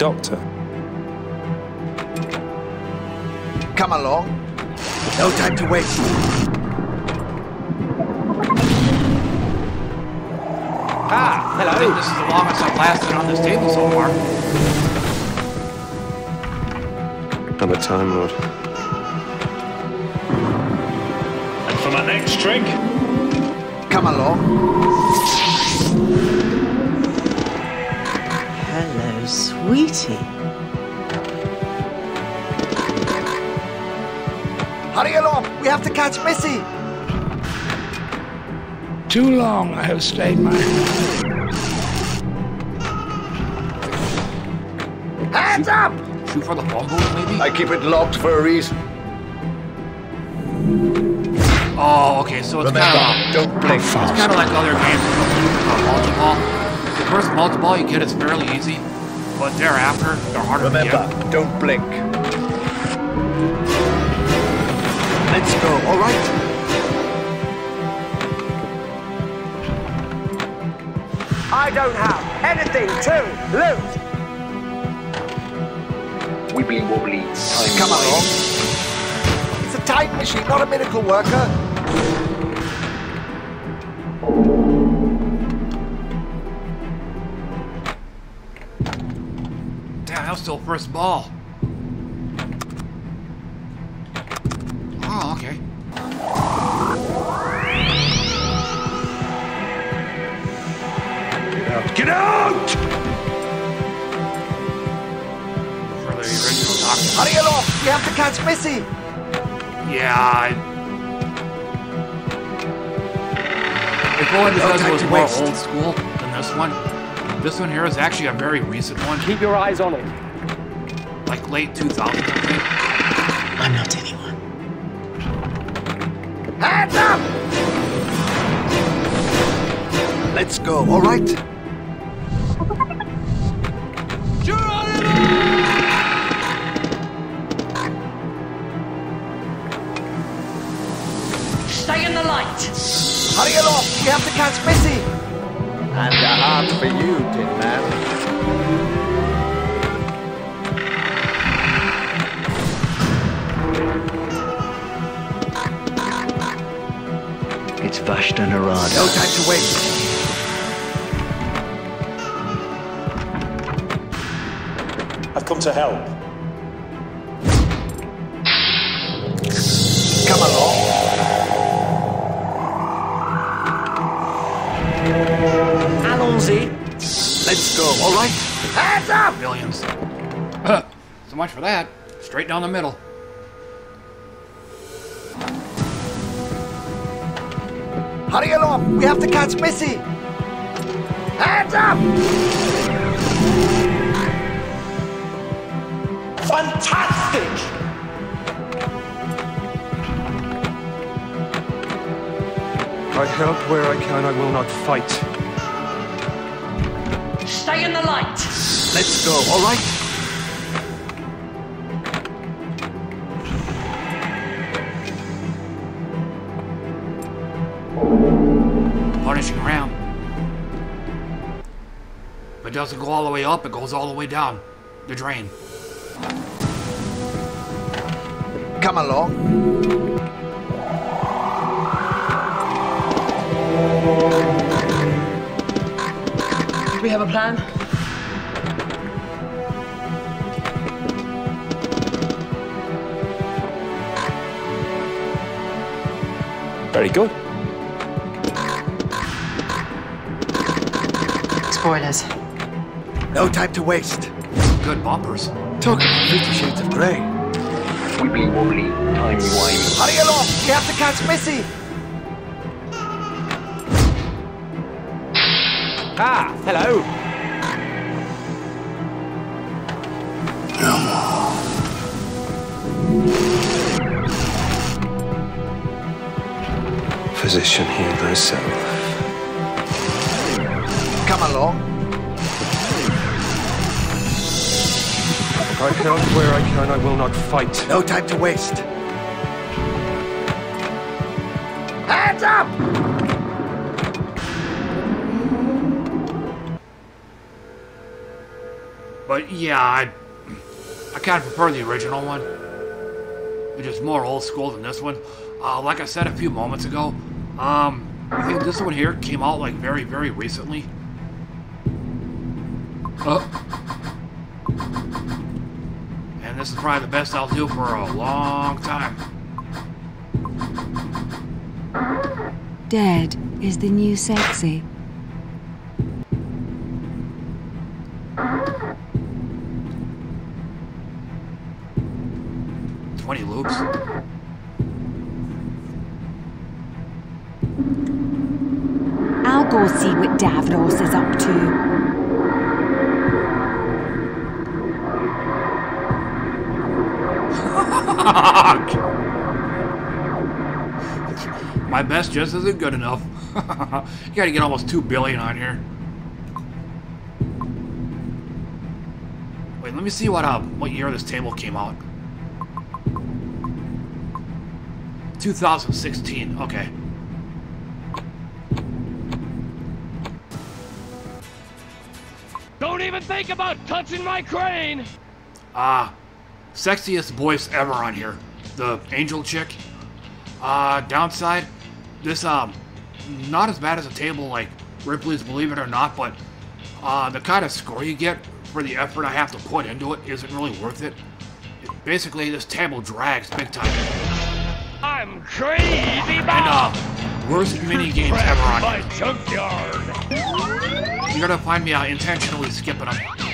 Doctor. Come along. No time to waste. Ah, hello. I think this is the longest I've lasted on this table so far. I'm a Time Lord. And for my next trick, Come along. Sweetie. Hurry along! We have to catch Missy! Too long I have stayed my Hands up! Shoot for the bongos, maybe? I keep it locked for a reason. Oh, okay, so it's Remember, kind of don't blink. it's kind of like other games with multi-ball. The first multi-ball you get is fairly easy, but thereafter they're harder Remember, to get. don't blink. Let's go, all right? I don't have anything to lose. Wibbly wobbly. Come along. It's a time machine, not a miracle worker. That was ball. Oh, okay. Get out! For the original Doctor. Hurry along! We have to catch Missy! Yeah, I... If only No because it time was more old school than this one. This one here is actually a very recent one. Keep your eyes on it. Like late 2000s, I think. I'm not anyone. Hands up! Let's go, all right? Come to help. Come along. Allons-y. Let's go, all right? Hands up! Millions. so much for that. Straight down the middle. Hurry along! We have to catch Missy! Hands up! Fantastic! I help where I can, I will not fight. Stay in the light. Let's go, all right? Punishing around. If it doesn't go all the way up, it goes all the way down. The drain. Come along. We have a plan? Very good. Spoilers. No time to waste. Good bumpers. Talk about Fifty Shades of Grey. Wibbly wobbly, timey wimey. Hurry along! We have to catch Missy! Ah, hello. Physician, heal thyself. Come along. I help where I can, I will not fight. No time to waste. Hands up! But yeah, I, I kind of prefer the original one. It's just more old school than this one. Uh, like I said a few moments ago, um, I think this one here came out like very, very recently. Uh, and this is probably the best I'll do for a long time. Dead is the new sexy. Just isn't good enough. you gotta get almost two billion on here. Wait, let me see what uh what year this table came out. 2016. Okay. Don't even think about touching my crane. Ah, sexiest voice ever on here. The angel chick. Uh, downside, this, um, not as bad as a table like Ripley's Believe It or Not, but, uh, the kind of score you get for the effort I have to put into it isn't really worth it. Basically, this table drags big time. I'm crazy And, uh, worst mini games ever on my junkyard. You're gonna find me uh, intentionally skipping them.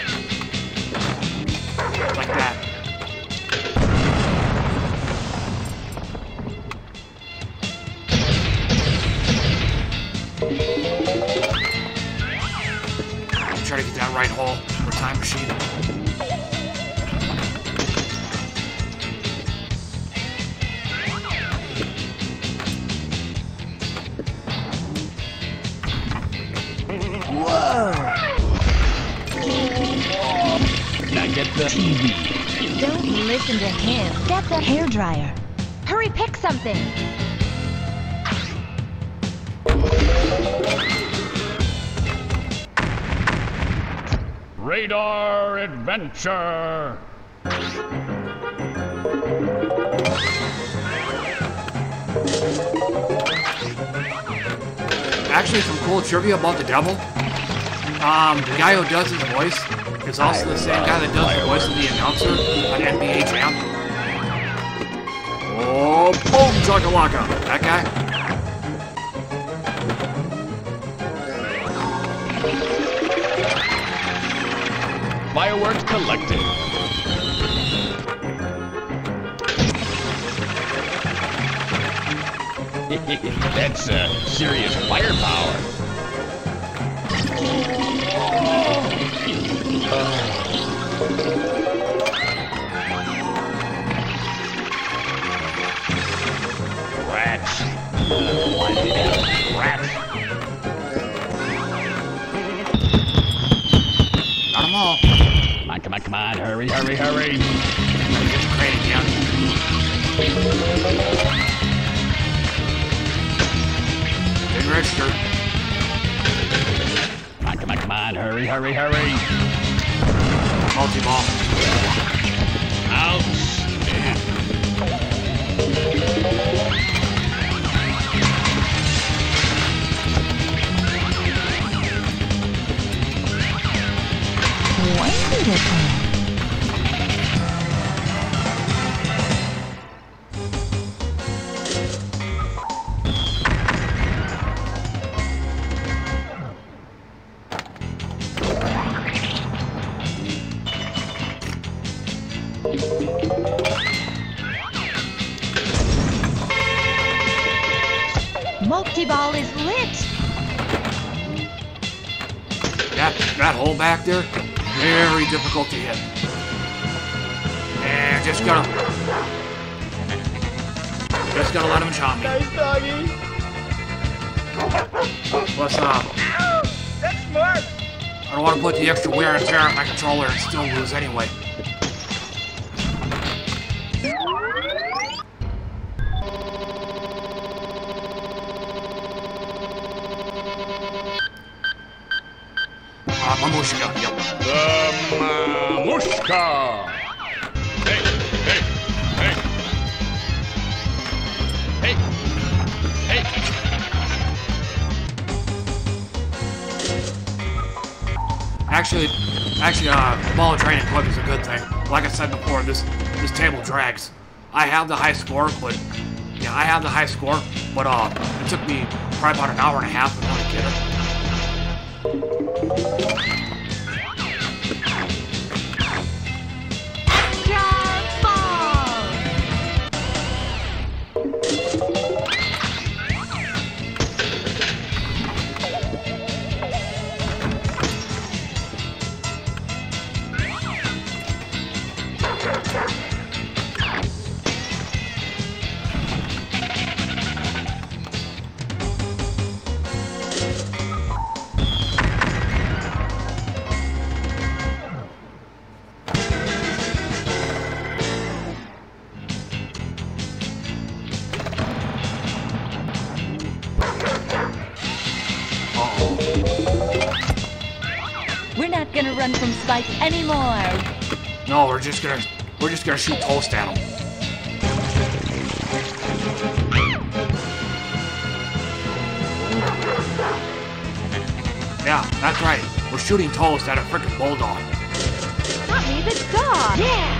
Right hole for time machine. Whoa! Now get the TV. Don't listen to him. Get the hairdryer. Hurry, pick something. Radar adventure. Actually, some cool trivia about the devil. Um, the guy who does his voice is also the same guy that does the voice of the announcer on NBA Jam. Oh, boom, chakalaka. That guy. Fireworks collected. That's uh, serious firepower. Rats. Rats. On, come on, come on. Hurry, hurry, hurry. Get the crane again. Didn't register. Come on, come on, come on. Hurry, hurry, hurry. Multi-ball. Outstanding. Wonderful. Multi-ball is lit. That, that hole back there, very difficult to hit. And just gotta... Just gotta let him chomp me. Nice doggy. Plus, uh, That's smart. I don't want to put the extra wear and tear on my controller and still lose anyway. Took me probably about an hour and a half to get shoot toast animal. Yeah, that's right. We're shooting toast at a freaking bulldog. Not me, the dog! Yeah!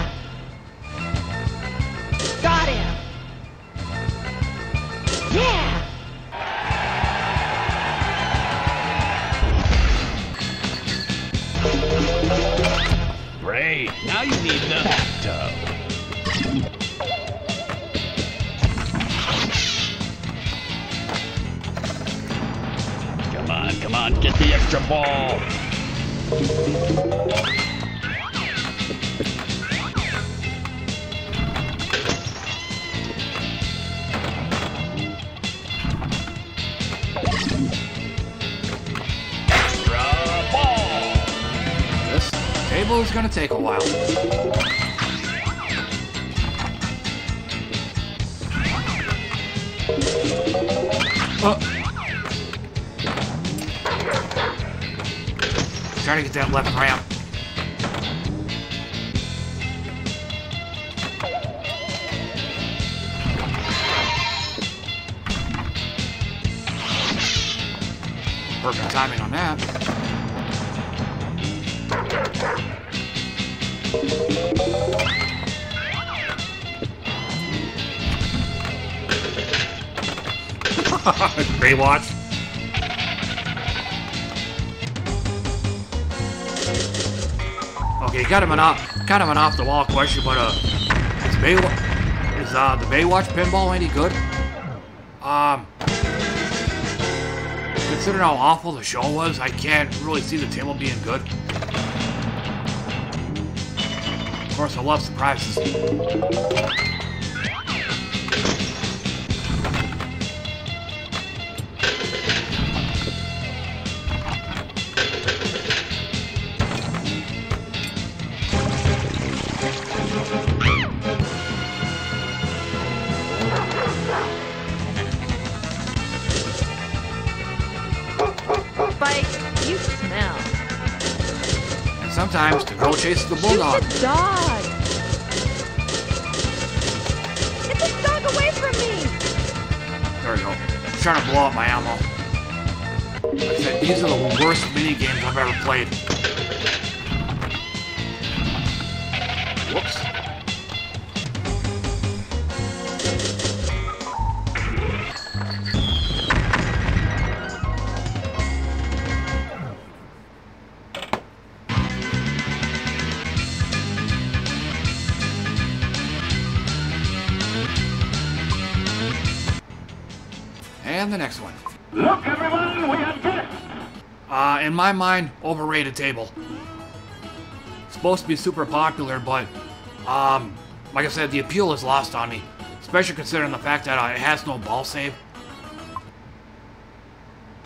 Baywatch. Okay, kind of an off, kind of an off the wall question, but uh, is Baywatch, is uh the Baywatch pinball any good? Um, considering how awful the show was, I can't really see the table being good. Of course, I love surprises. Sometimes the girl chases the bulldog. Shoot the dog. Get this dog away from me. There we go. I'm trying to blow up my ammo. Like I said, these are the worst mini games I've ever played. In my mind, overrated table. Supposed to be super popular, but, um, like I said, the appeal is lost on me. Especially considering the fact that uh, it has no ball save.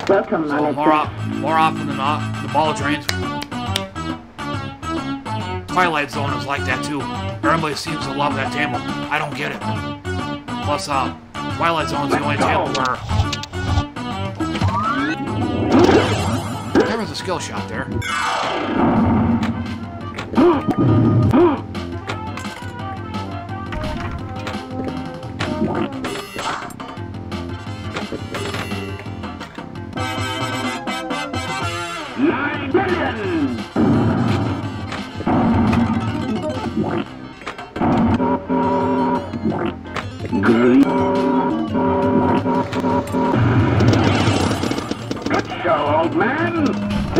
Welcome, So more, op more often than not, the ball drains. Twilight Zone is like that too. Everybody seems to love that table. I don't get it. Plus, uh, Twilight Zone's the only table where was a skill shot there.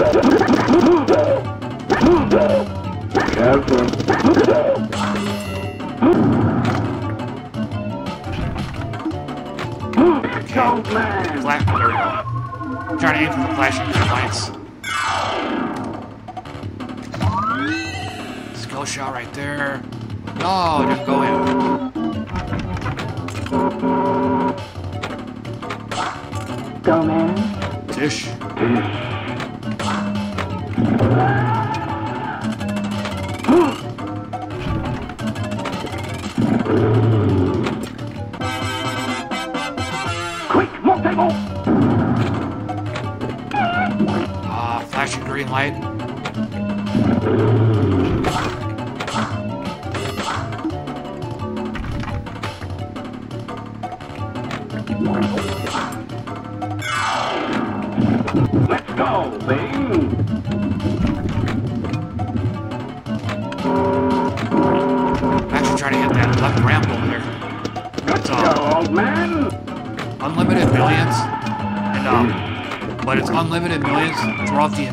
Good old man. Flat, there we go. Trying to aim for the flashing lights. Skill shot right there. Oh, no, didn't go in. Go, man. Tish. Quick,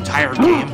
entire game.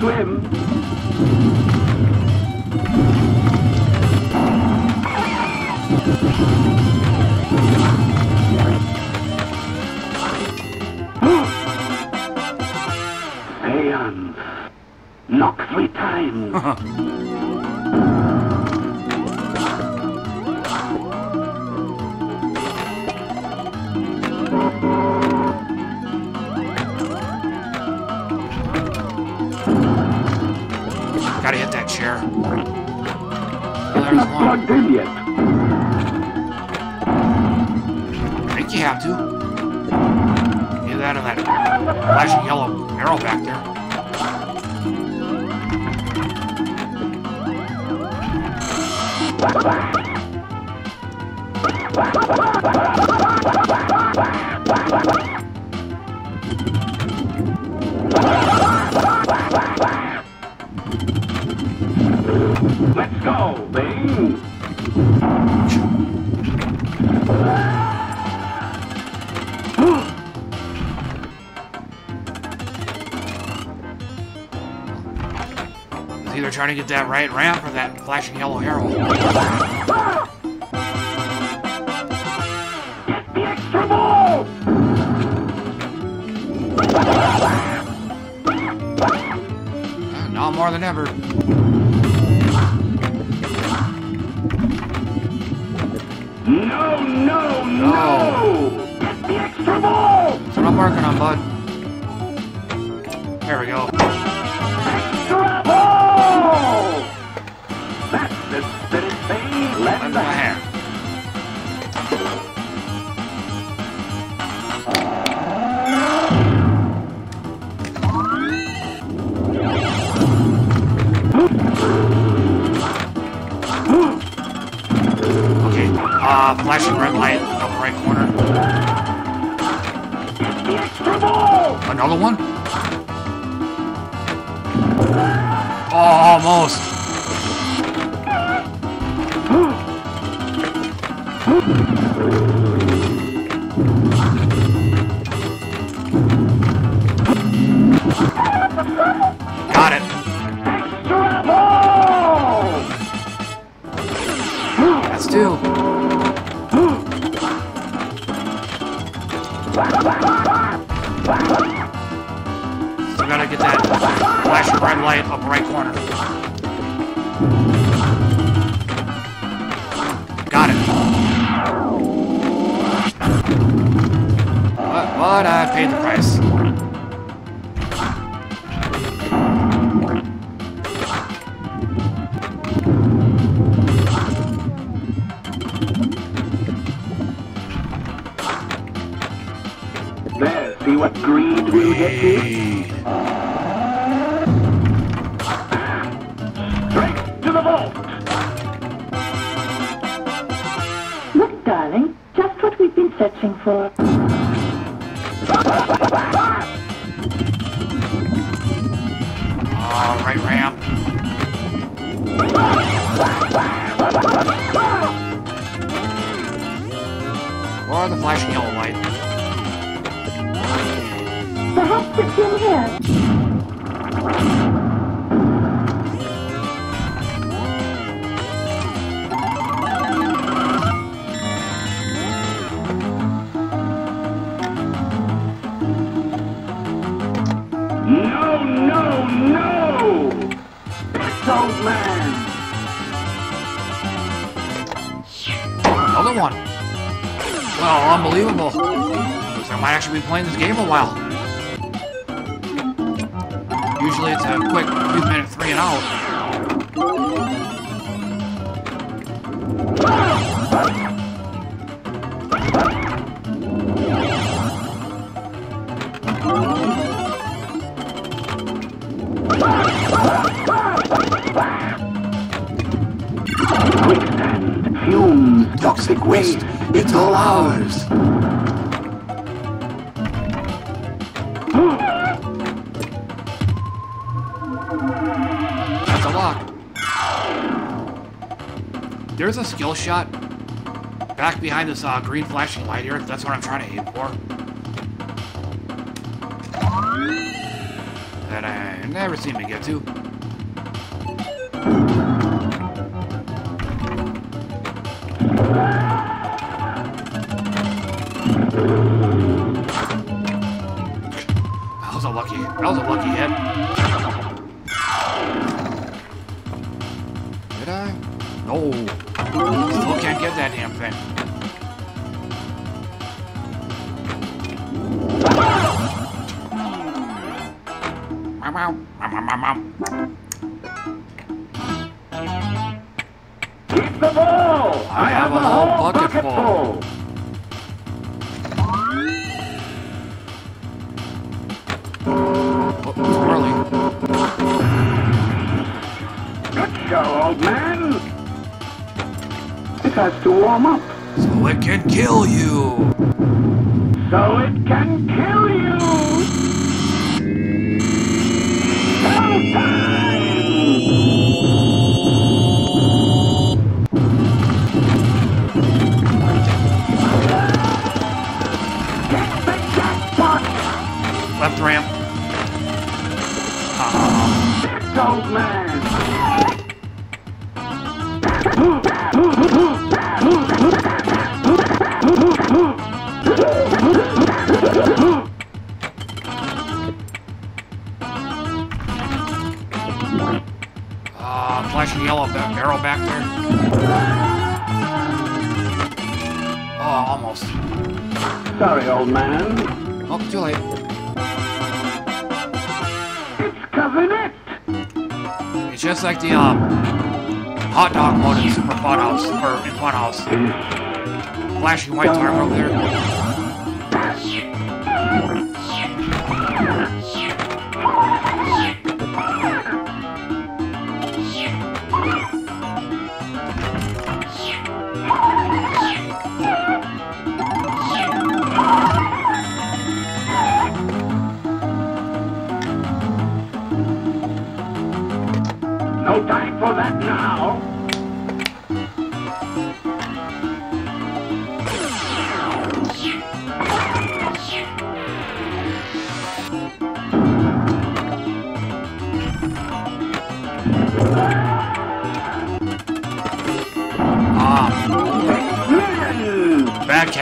Have a trying to get that right ramp or that flashing yellow arrow. The extra ball. Uh, Now more than ever. No, no, no. Get the extra ball. That's what I'm working on, bud. There we go. Hand. Okay, uh, flashing red light right corner. The extra ball. Another one? Oh, almost. Got it. That's two. Still gotta get that flashing red light up right But, I paid the price. behind this uh, green flashing light here. That's what I'm trying to aim for. That I never seem to get to.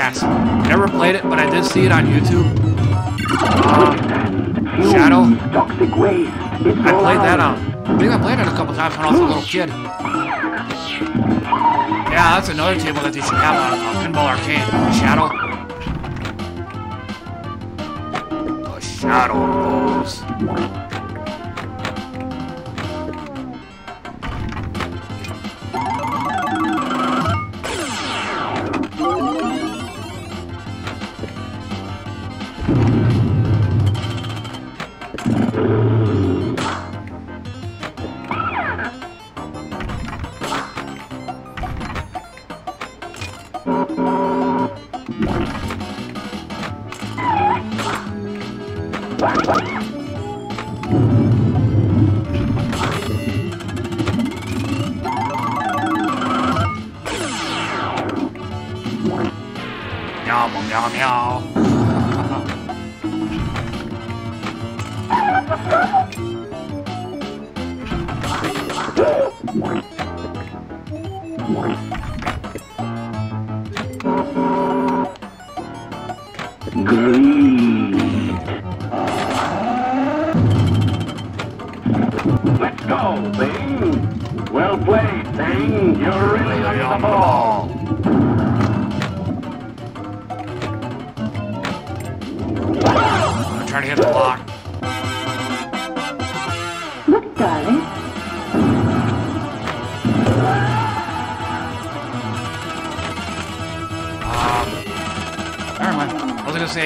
Brass. Never played it, but I did see it on YouTube. Um, Shadow. Toxic waste. I played that on. I think I played it a couple times when I was a little kid. Yeah, that's another table that they should have on uh, Pinball Arcade. Shadow. The Shadow Rules.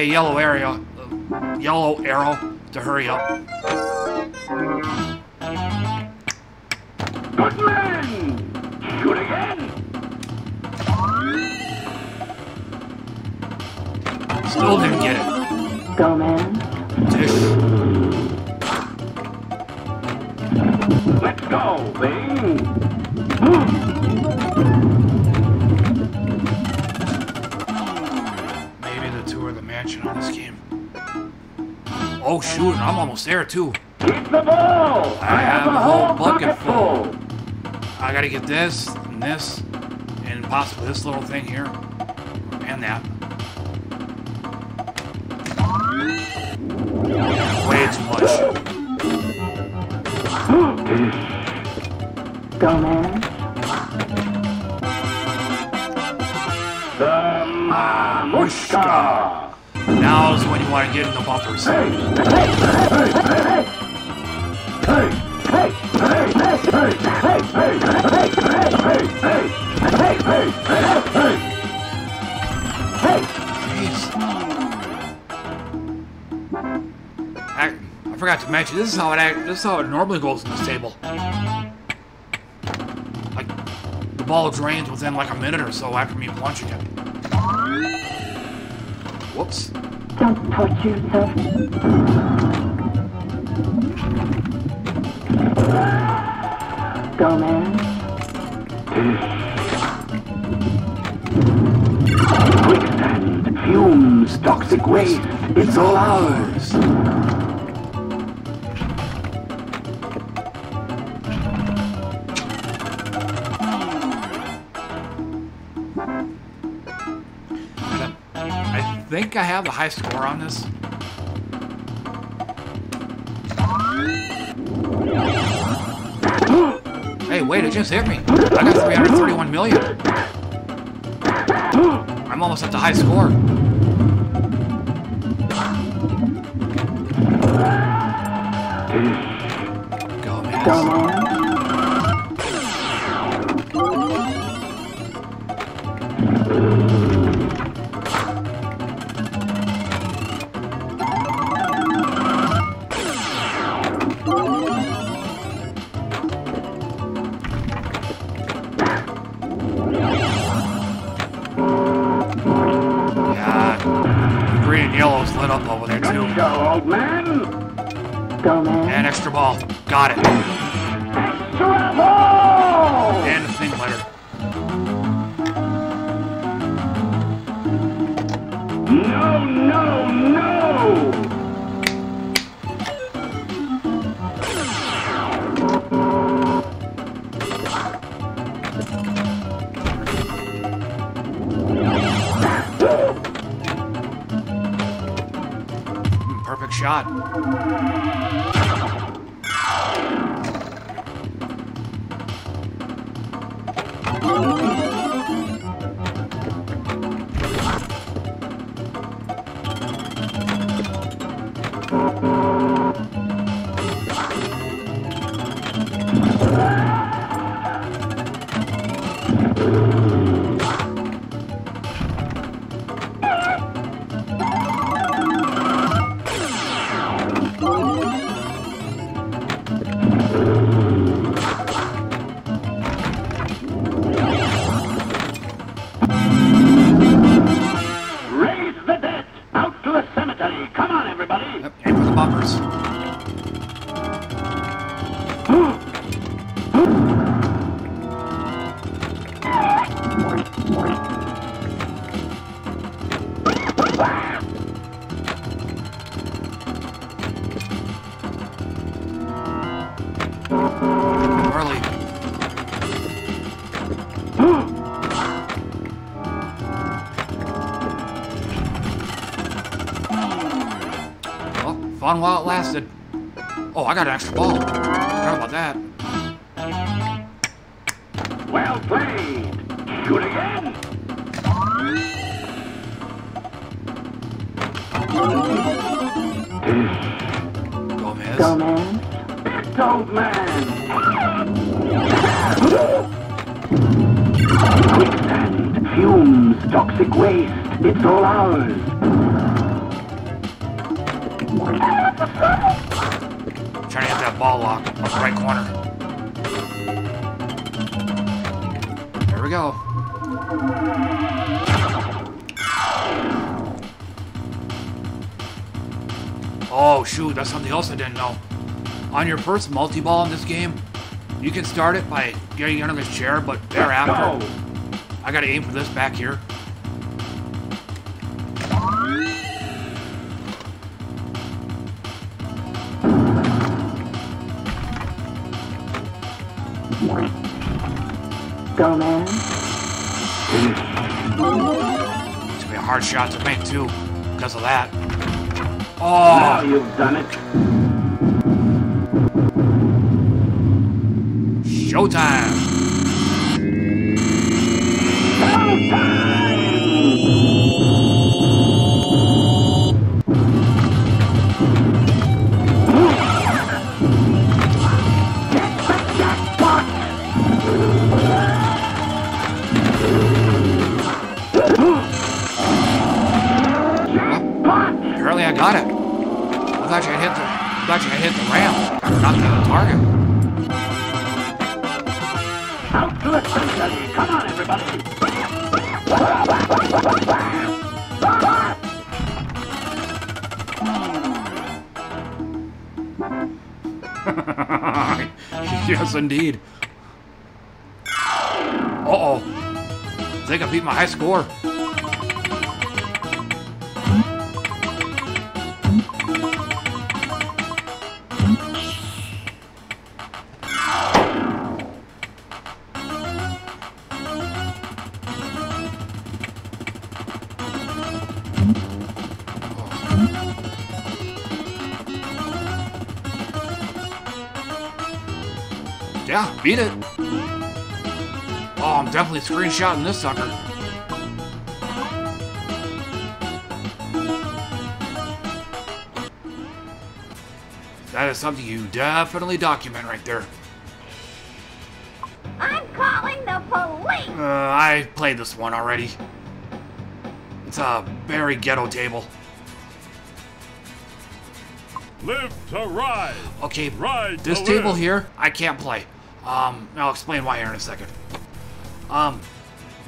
A yellow area, yellow arrow to hurry up. Too. Keep the ball. I have a whole bucket full. I gotta get this and this and possibly this little thing here and that. Way too much. Go, man. The Mamushka. Now's when you want to get in the bumpers. I, forgot this is how it act, this is how it normally goes in this table. Like the ball drains within like a minute or so after me plunging it. Whoops. Don't touch yourself. Go, man. Quicksand, fumes, toxic waste. It's all ours. Think I have the high score on this. Hey, wait, it just hit me. I got 331 million. I'm almost at the high score. Fun while it lasted. Oh, I got an extra ball. Forgot about that. Well played. Shoot again. Gomez. Gomez. Big old man. Quicksand, fumes, toxic waste. It's all ours. Corner. There we go. Oh shoot, that's something else I didn't know. On your first multi-ball in this game, you can start it by getting under this chair, but thereafter, I gotta aim for this back here. Gomez. It's gonna be a hard shot to make too, because of that. Oh. Now Oh, you've done it. showtime! Indeed. Uh-oh. I think I beat my high score. Beat it. Oh, I'm definitely screenshotting this sucker. That is something you definitely document right there. I'm calling the police! Uh, I played this one already. It's a very ghetto table. Live to ride. Okay, Ride this to table live. here, I can't play. Um, I'll explain why here in a second. Um,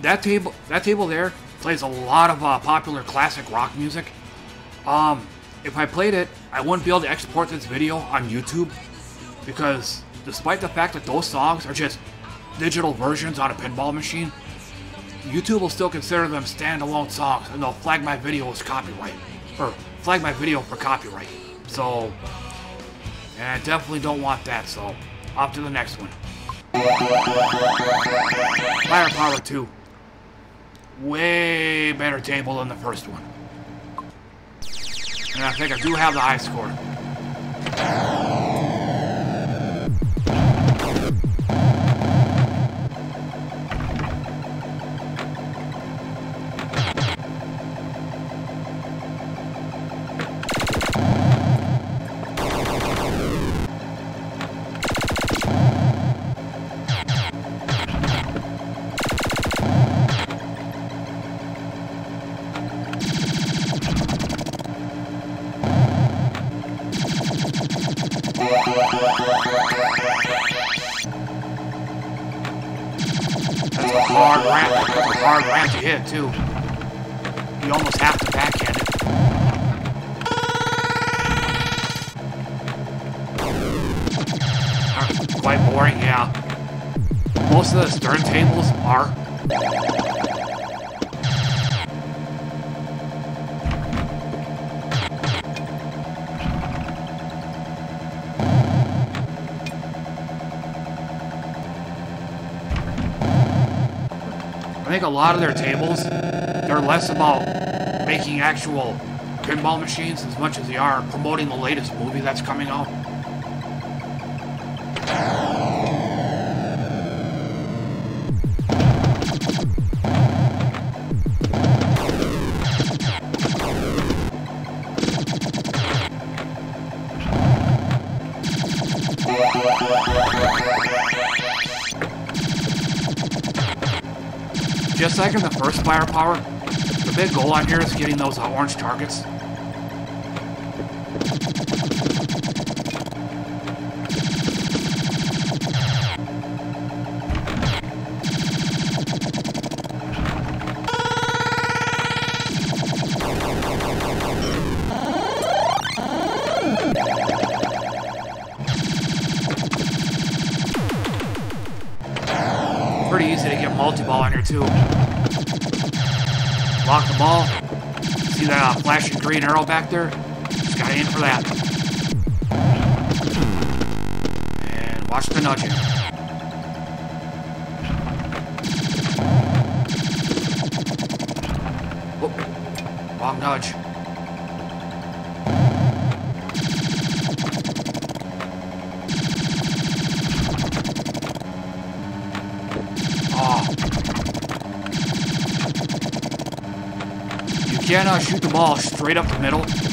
that table, that table there plays a lot of uh, popular classic rock music. Um, if I played it, I wouldn't be able to export this video on YouTube because, despite the fact that those songs are just digital versions on a pinball machine, YouTube will still consider them standalone songs and they'll flag my video as copyright or flag my video for copyright. So, and I definitely don't want that. So, off to the next one. Firepower 2. Way better table than the first one. And I think I do have the high score. Too. Think a lot of their tables, they're less about making actual pinball machines as much as they are promoting the latest movie that's coming out. In the first firepower, the big goal out here is getting those uh, orange targets. Green arrow back there? Just gotta aim for that. And watch the nudging. Oh, wrong nudge. You can't uh, shoot the ball straight up the middle.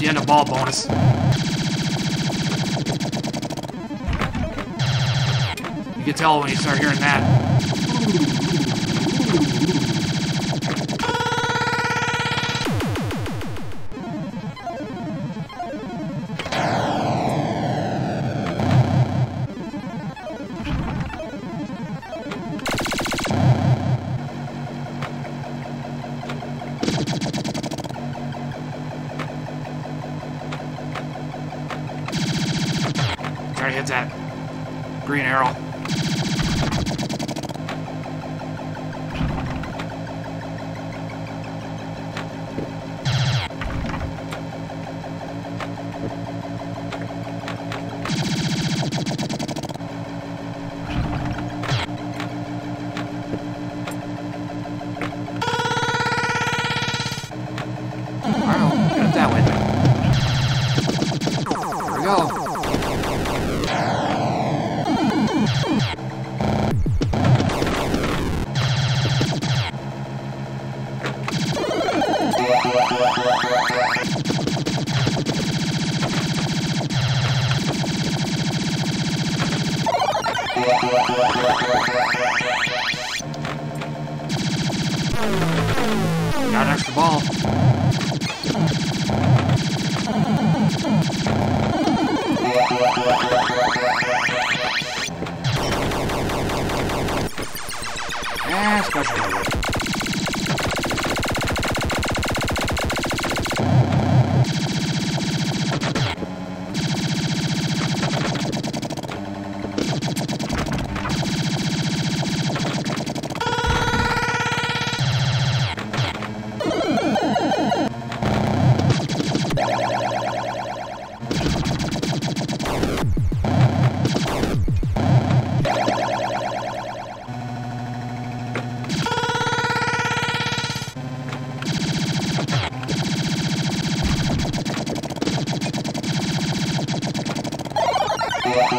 The end of ball bonus. You can tell when you start hearing that.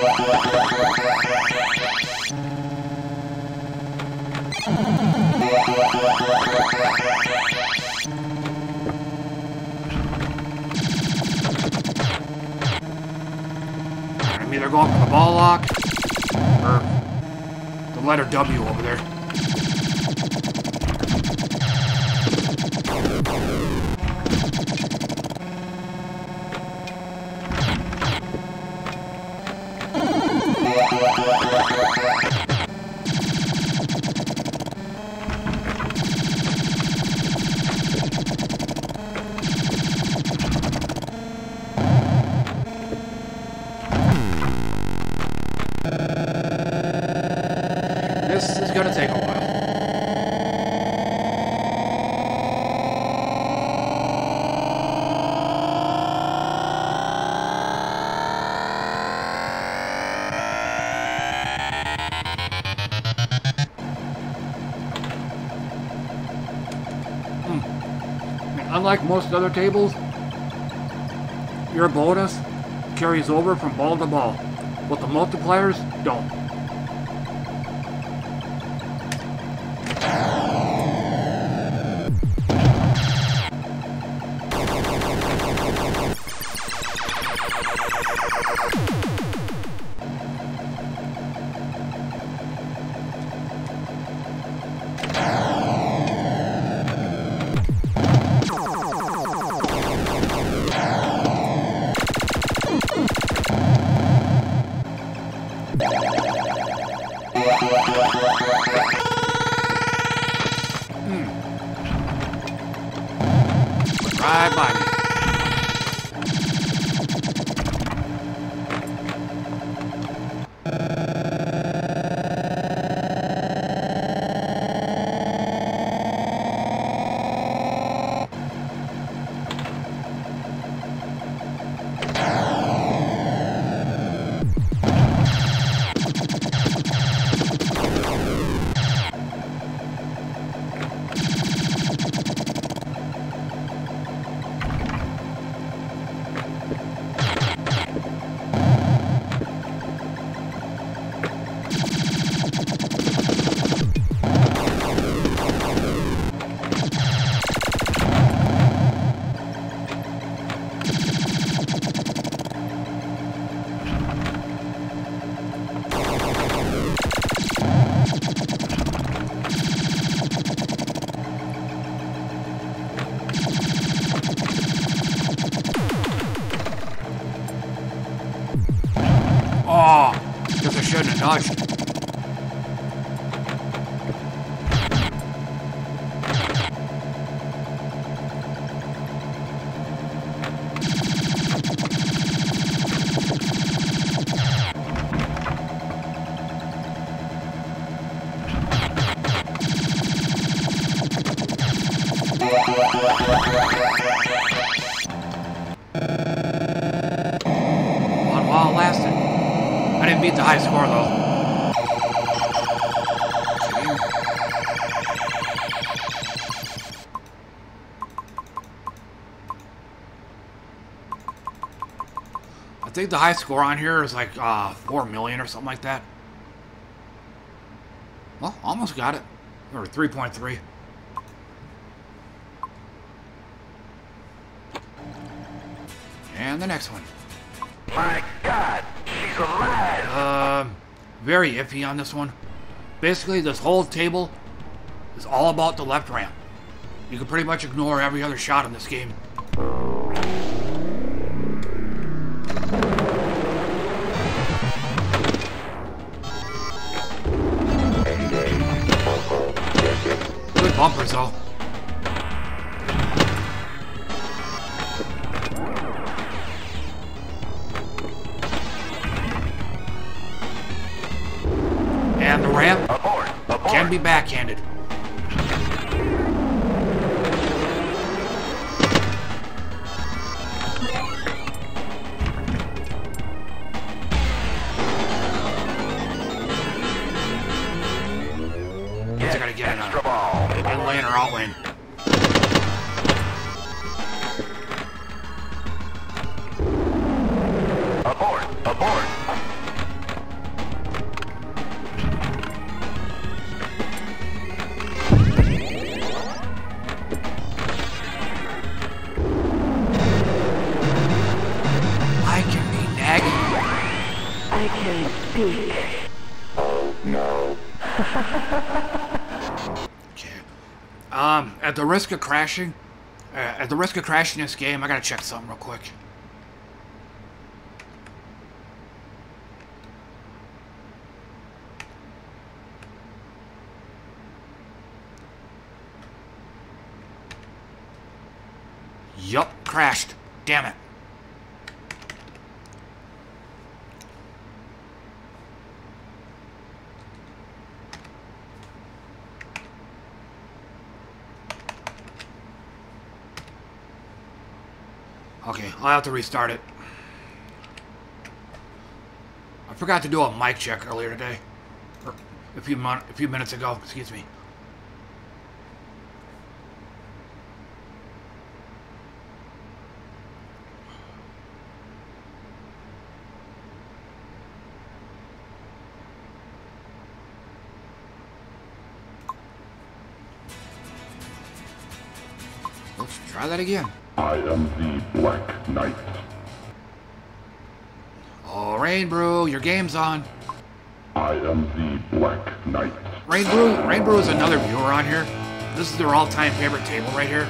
I'm either going for the ball lock or the letter W over there. Unlike most other tables, your bonus carries over from ball to ball, but the multipliers don't. Think the high score on here is like uh, 4 million or something like that. Well, almost got it. Or 3.3. And the next one. My God, she's alive. Um, very iffy on this one. Basically, this whole table is all about the left ramp. You can pretty much ignore every other shot in this game. Risk of crashing, uh, at the risk of crashing this game, I gotta check something real quick. Yup, crashed. Damn it. Okay, I'll have to restart it. I forgot to do a mic check earlier today. Or a few, mon a few minutes ago, excuse me. Let's try that again. I am the Black Knight. Oh, Rain Brew, your game's on. I am the Black Knight. Rain Brew, Rain Brew is another viewer on here. This is their all-time favorite table right here.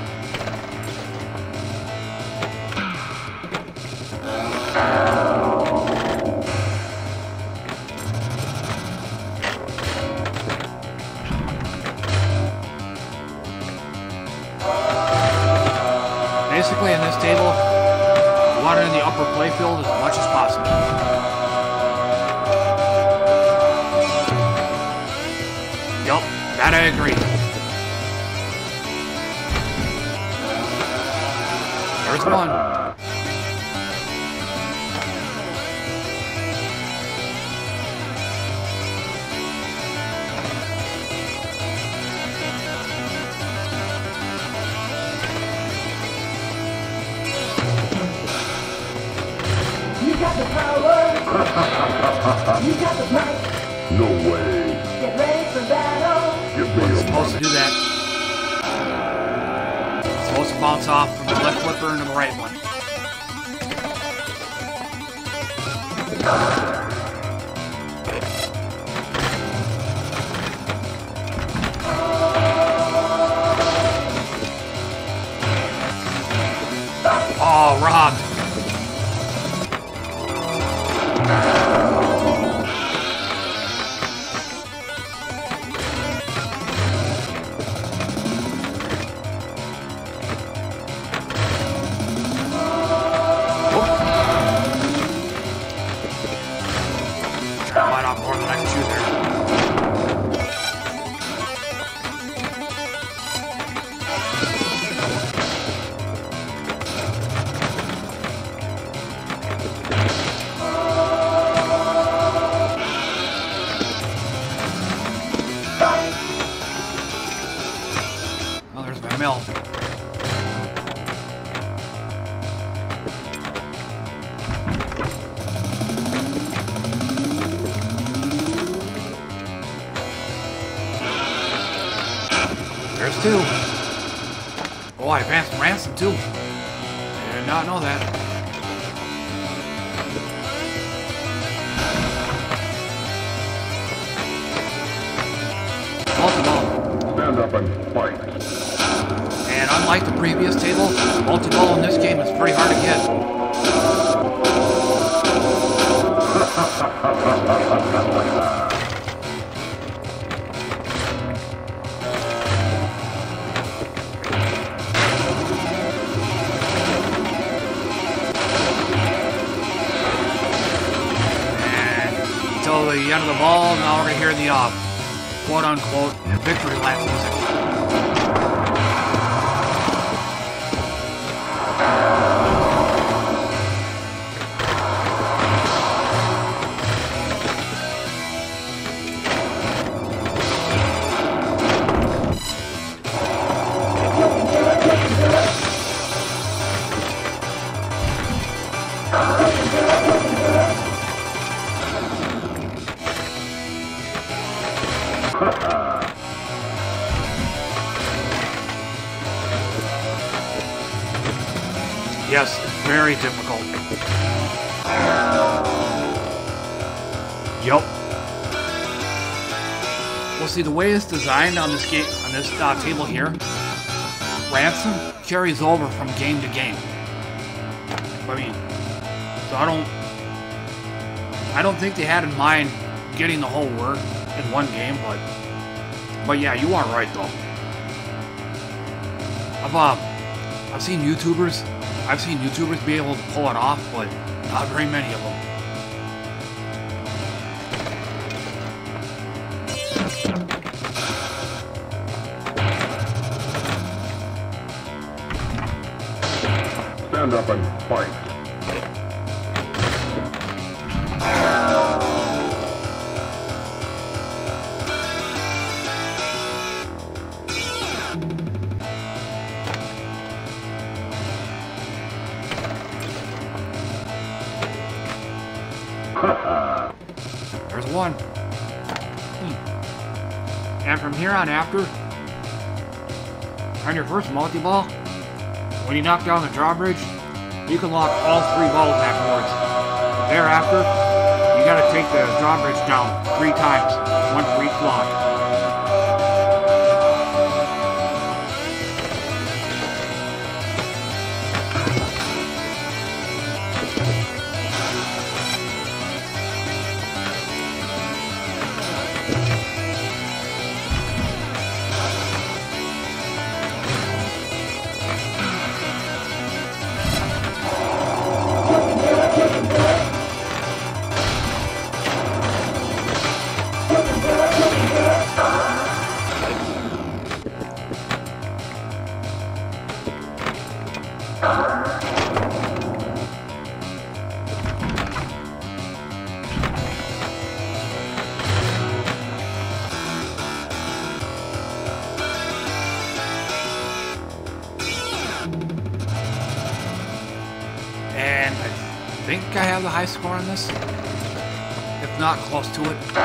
It's designed on this game, on this uh, table here, ransom carries over from game to game. I mean, so I don't, I don't think they had in mind getting the whole work in one game, but, but yeah, you are right though. I've, uh, I've seen YouTubers, I've seen YouTubers be able to pull it off, but not very many of up. There's one. Hmm. And from here on after, on your first multi-ball, when you knock down the drawbridge, you can lock all three balls afterwards. Thereafter, you gotta take the drawbridge down three times, one for each lock. Not, close to it.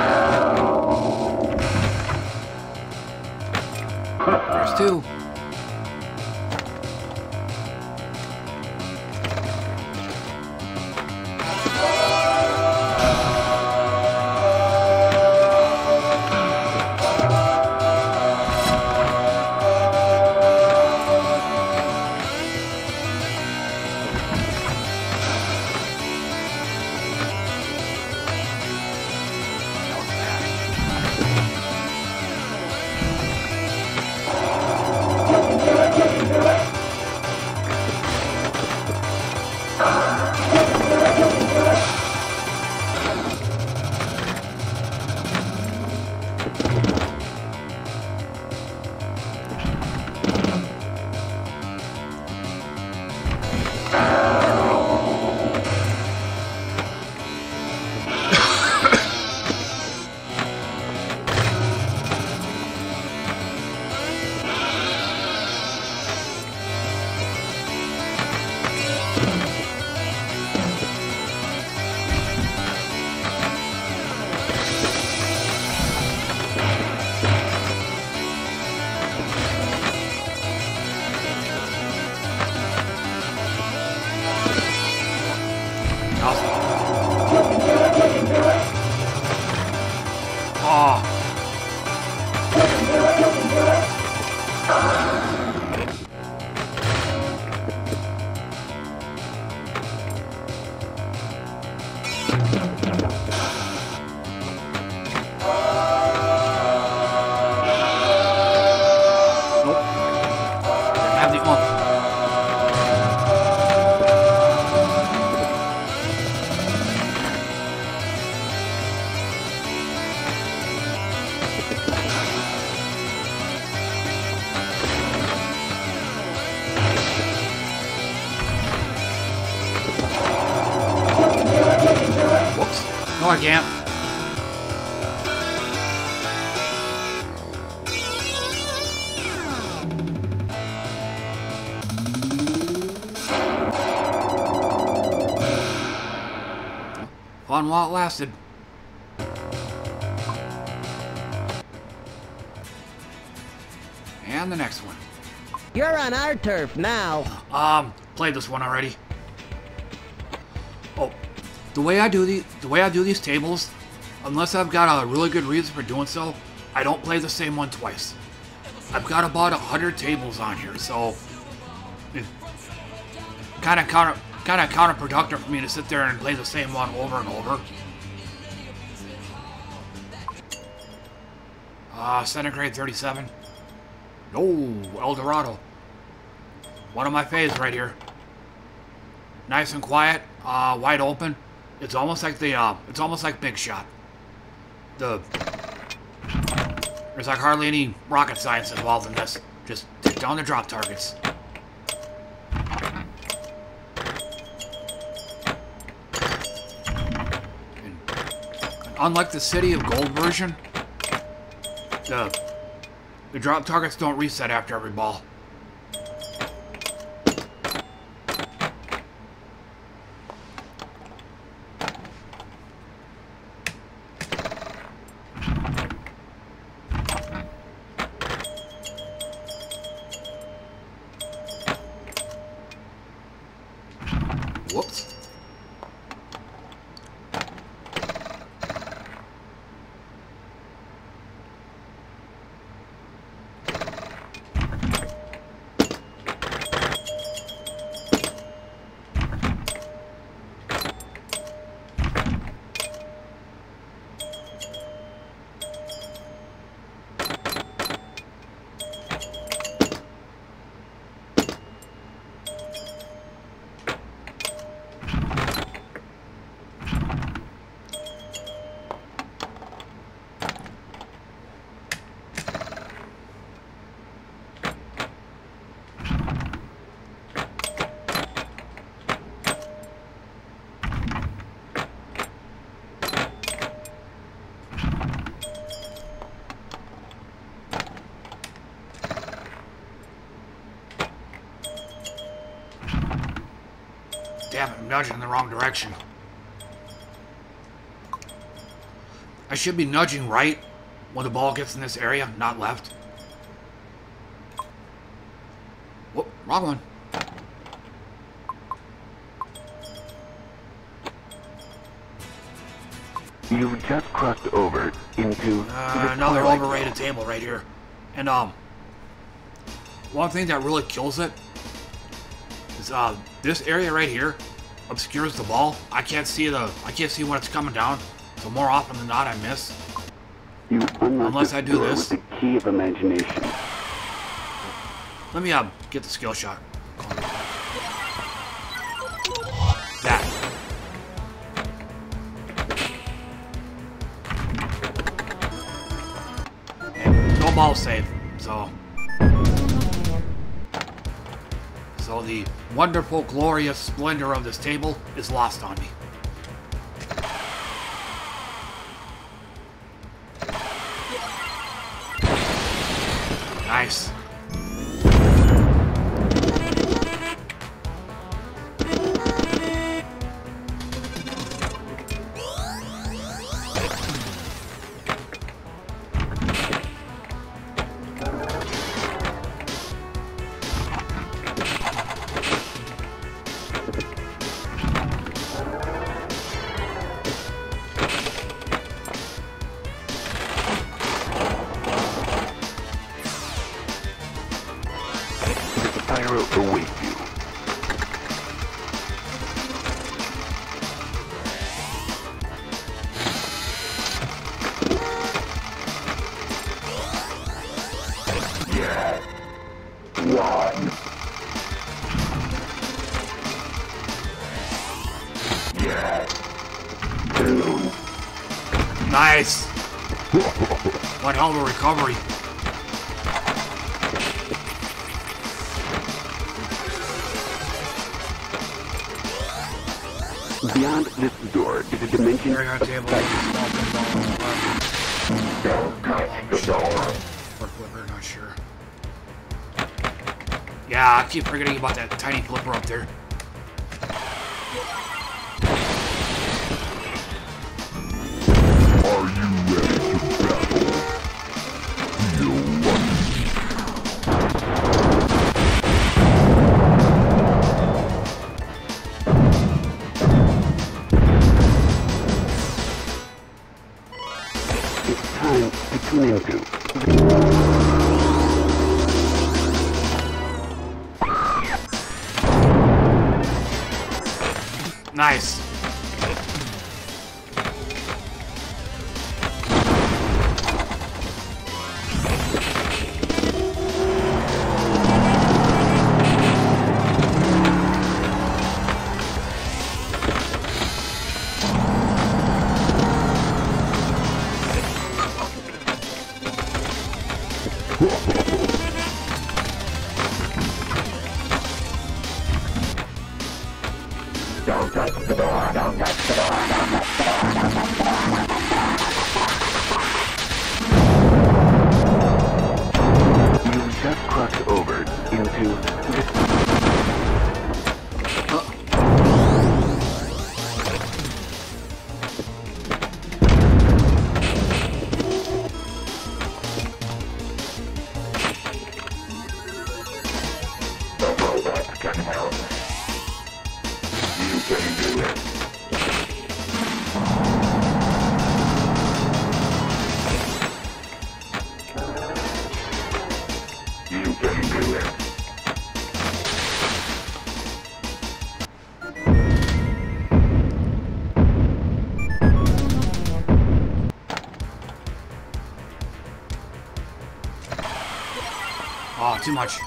Fun while it lasted. And the next one. You're on our turf now. Um, played this one already. Oh, the way I do the the way I do these tables, unless I've got a really good reason for doing so, I don't play the same one twice. I've got about a hundred tables on here, so kind of counter kind of counterproductive for me to sit there and play the same one over and over. Ah, uh, centigrade 37. Oh, El Dorado. One of my faves right here. Nice and quiet, uh, wide open. It's almost like the, uh, it's almost like Big Shot. The, there's like hardly any rocket science involved in this. Just down the drop targets. Unlike the City of Gold version, the, the drop targets don't reset after every ball. Nudging in the wrong direction. I should be nudging right when the ball gets in this area, not left. Whoop, wrong one. You just crossed over into uh, another overrated table right here. And um, one thing that really kills it is uh, this area right here obscures the ball. I can't see the I can't see when it's coming down. So more often than not, I miss. You Unless I do this. With the key of imagination. Let me uh, get the skill shot. That. And no ball save, so. So the wonderful, glorious splendor of this table is lost on me. Recovery. Too much.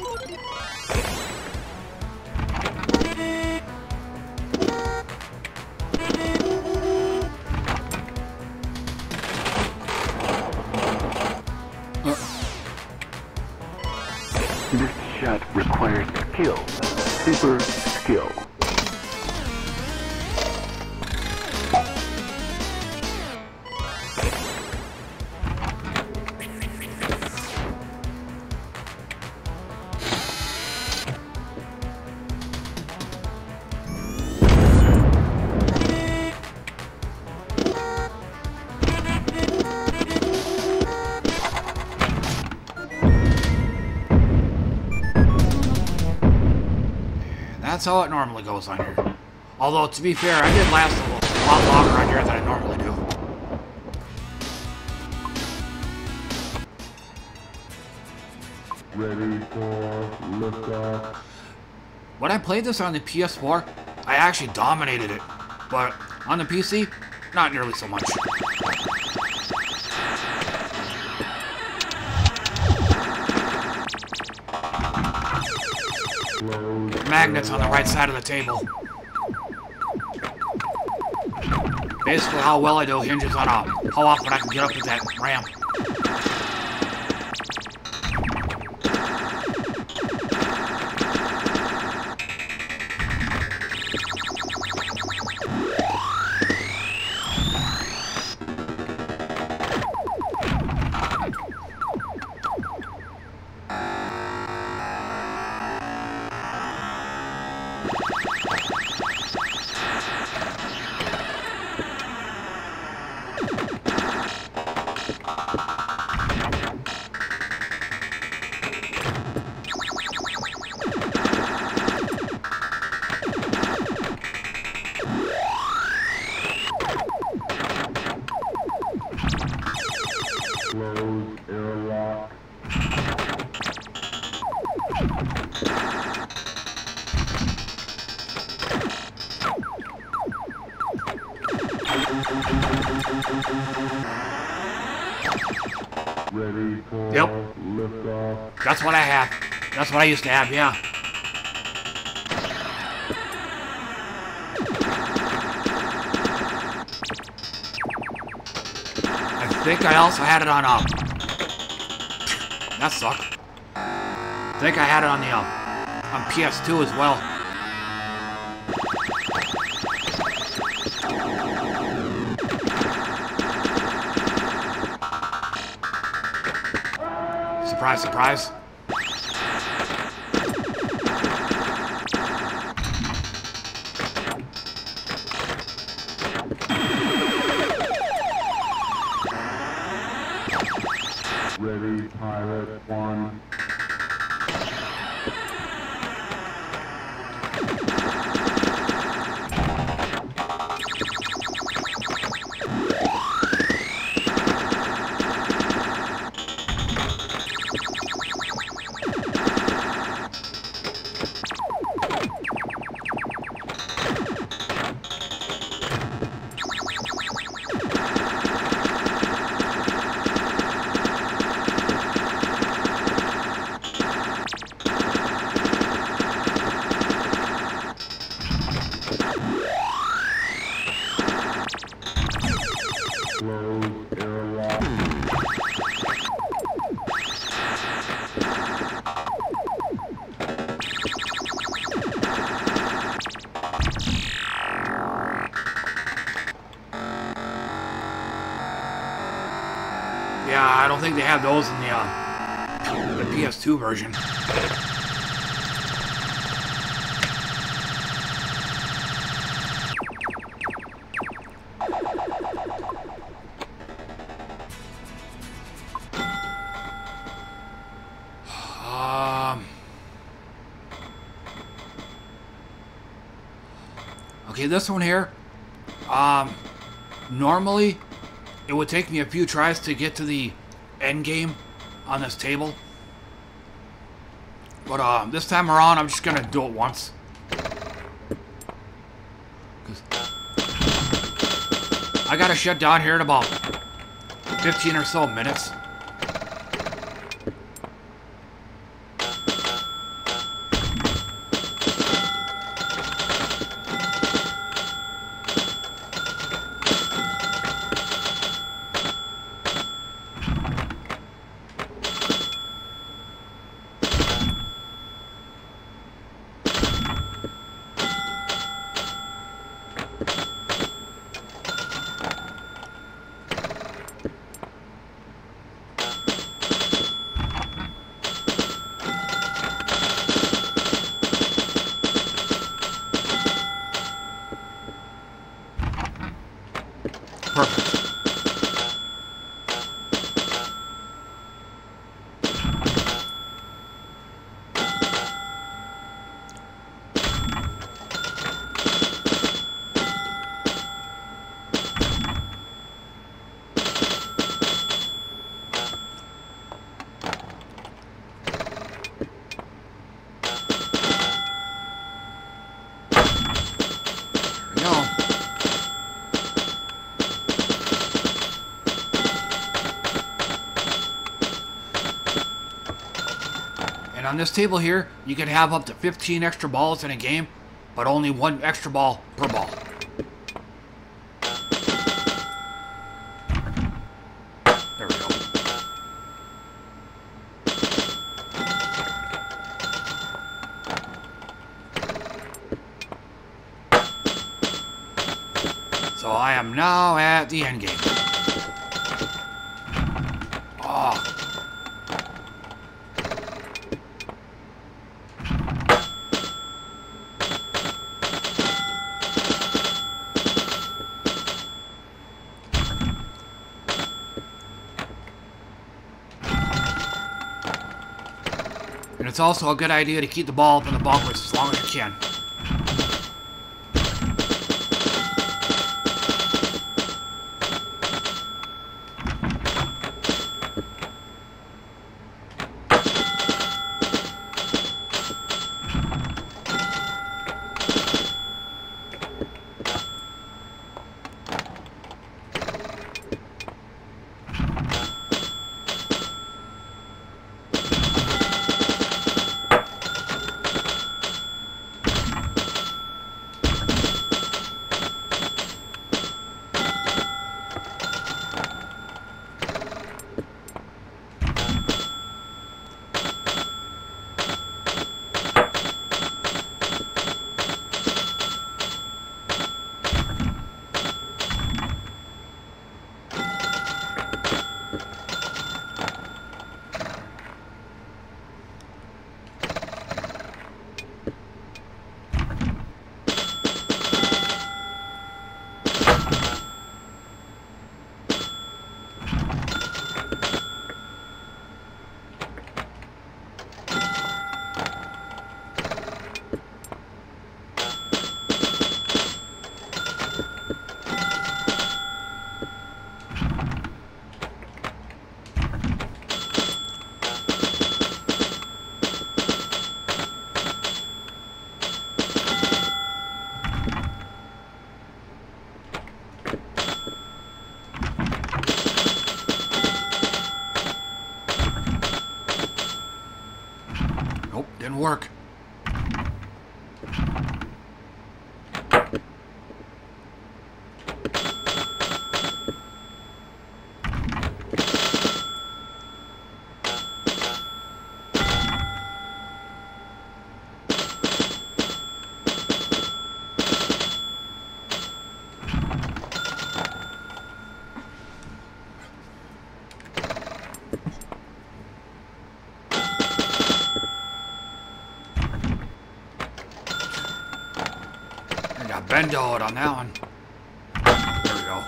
That's how it normally goes on here. Although, to be fair, I did last a little- lot longer on here than I normally do. Ready for liftoff. When I played this on the PS4, I actually dominated it. But on the PC, not nearly so much. Magnets on the right side of the table. Basically, how well I do hinges on uh, how often I can get up to that ramp. I used to have, yeah. I think I also had it on, um... That sucked. I think I had it on the, um... On PS2 as well. Surprise, surprise. Have those in the, uh, the PS2 version. Um. Okay, this one here. Um, normally, it would take me a few tries to get to the end game on this table. But uh, this time around, I'm just gonna do it once. I gotta shut down here in about 15 or so minutes. Perfect. There we go. And on this table here, you can have up to 15 extra balls in a game, but only one extra ball per ball. There we go. So I am now at the end game. Oh. And it's also a good idea to keep the ball up in the bunkers as long as you can. It on that one. There we go.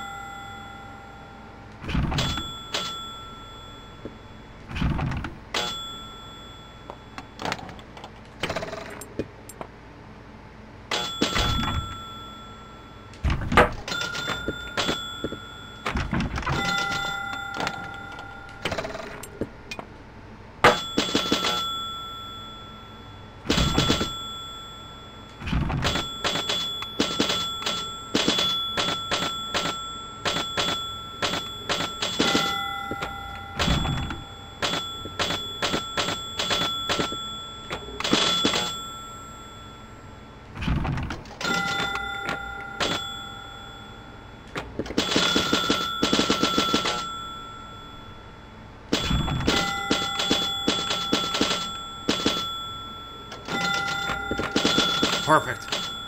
Perfect.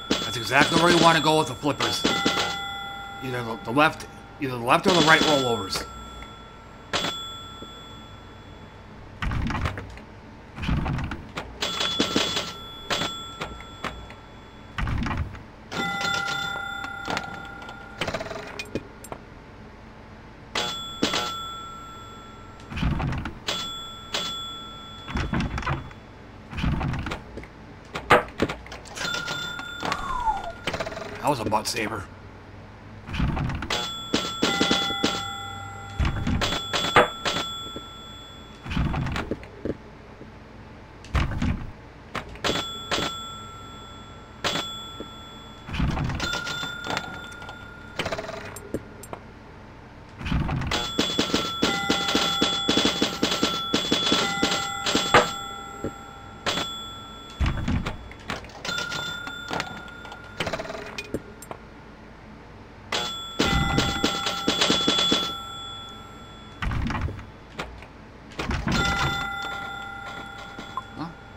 That's exactly where you want to go with the flippers. Either the, the left, either the left or the right rollovers. That was a butt saver.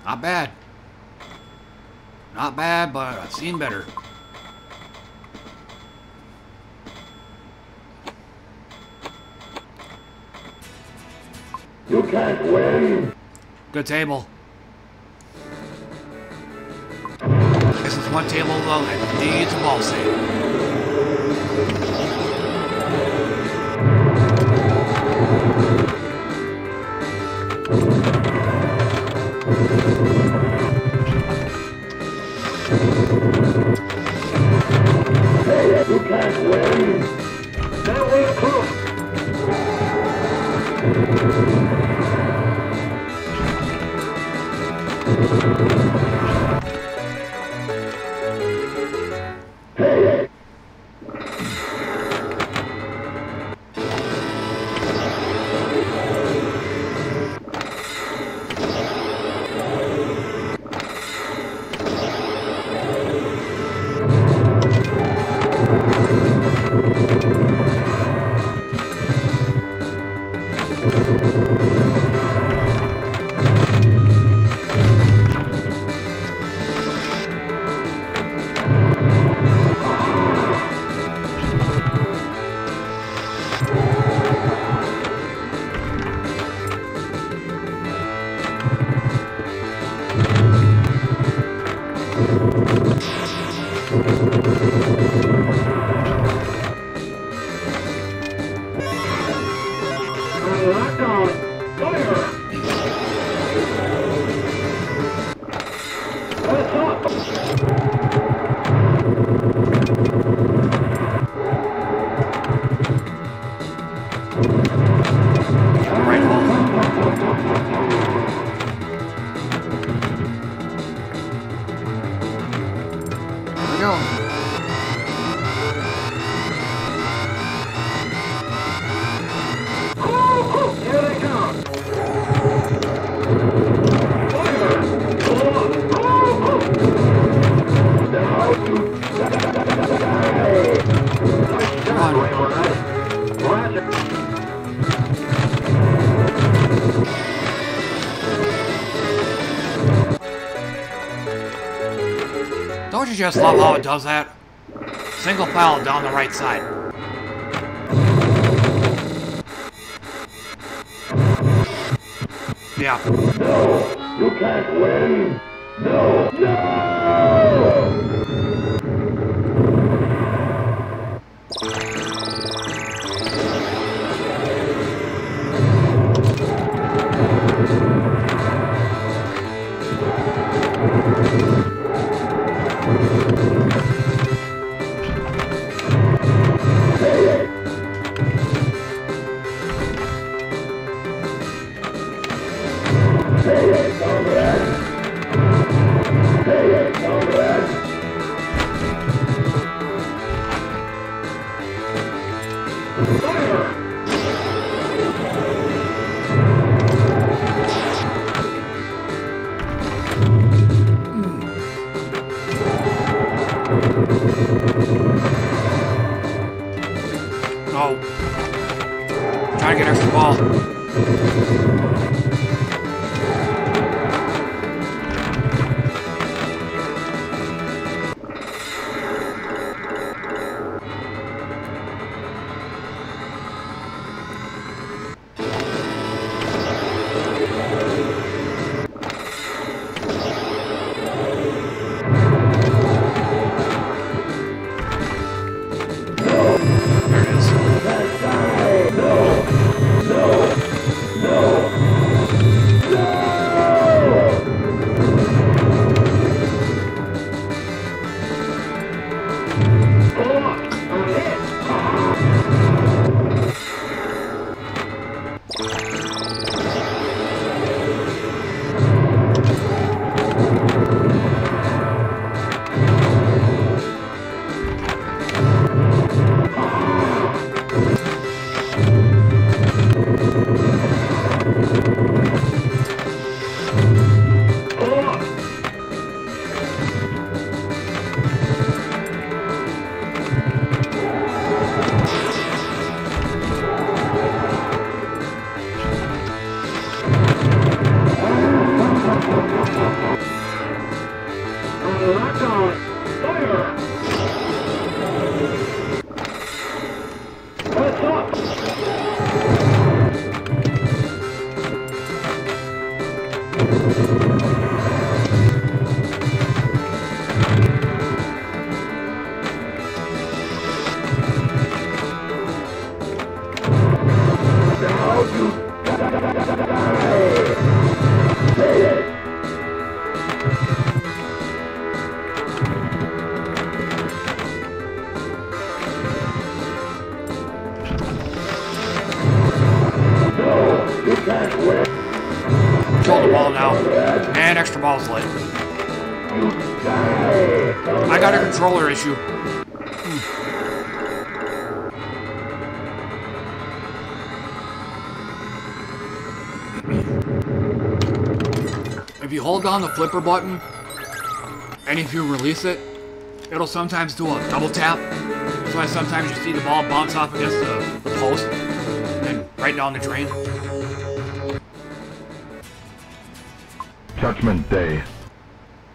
Not bad. Not bad, but I've seen better. You can't win. Good table. This is one table though that needs a ball save. You just love how it does that? Single file down the right side. Yeah. No, you can't win. Controller issue. If you hold down the flipper button, and if you release it, it'll sometimes do a double tap. That's why sometimes you see the ball bounce off against the, the post and right down the drain. Judgment Day.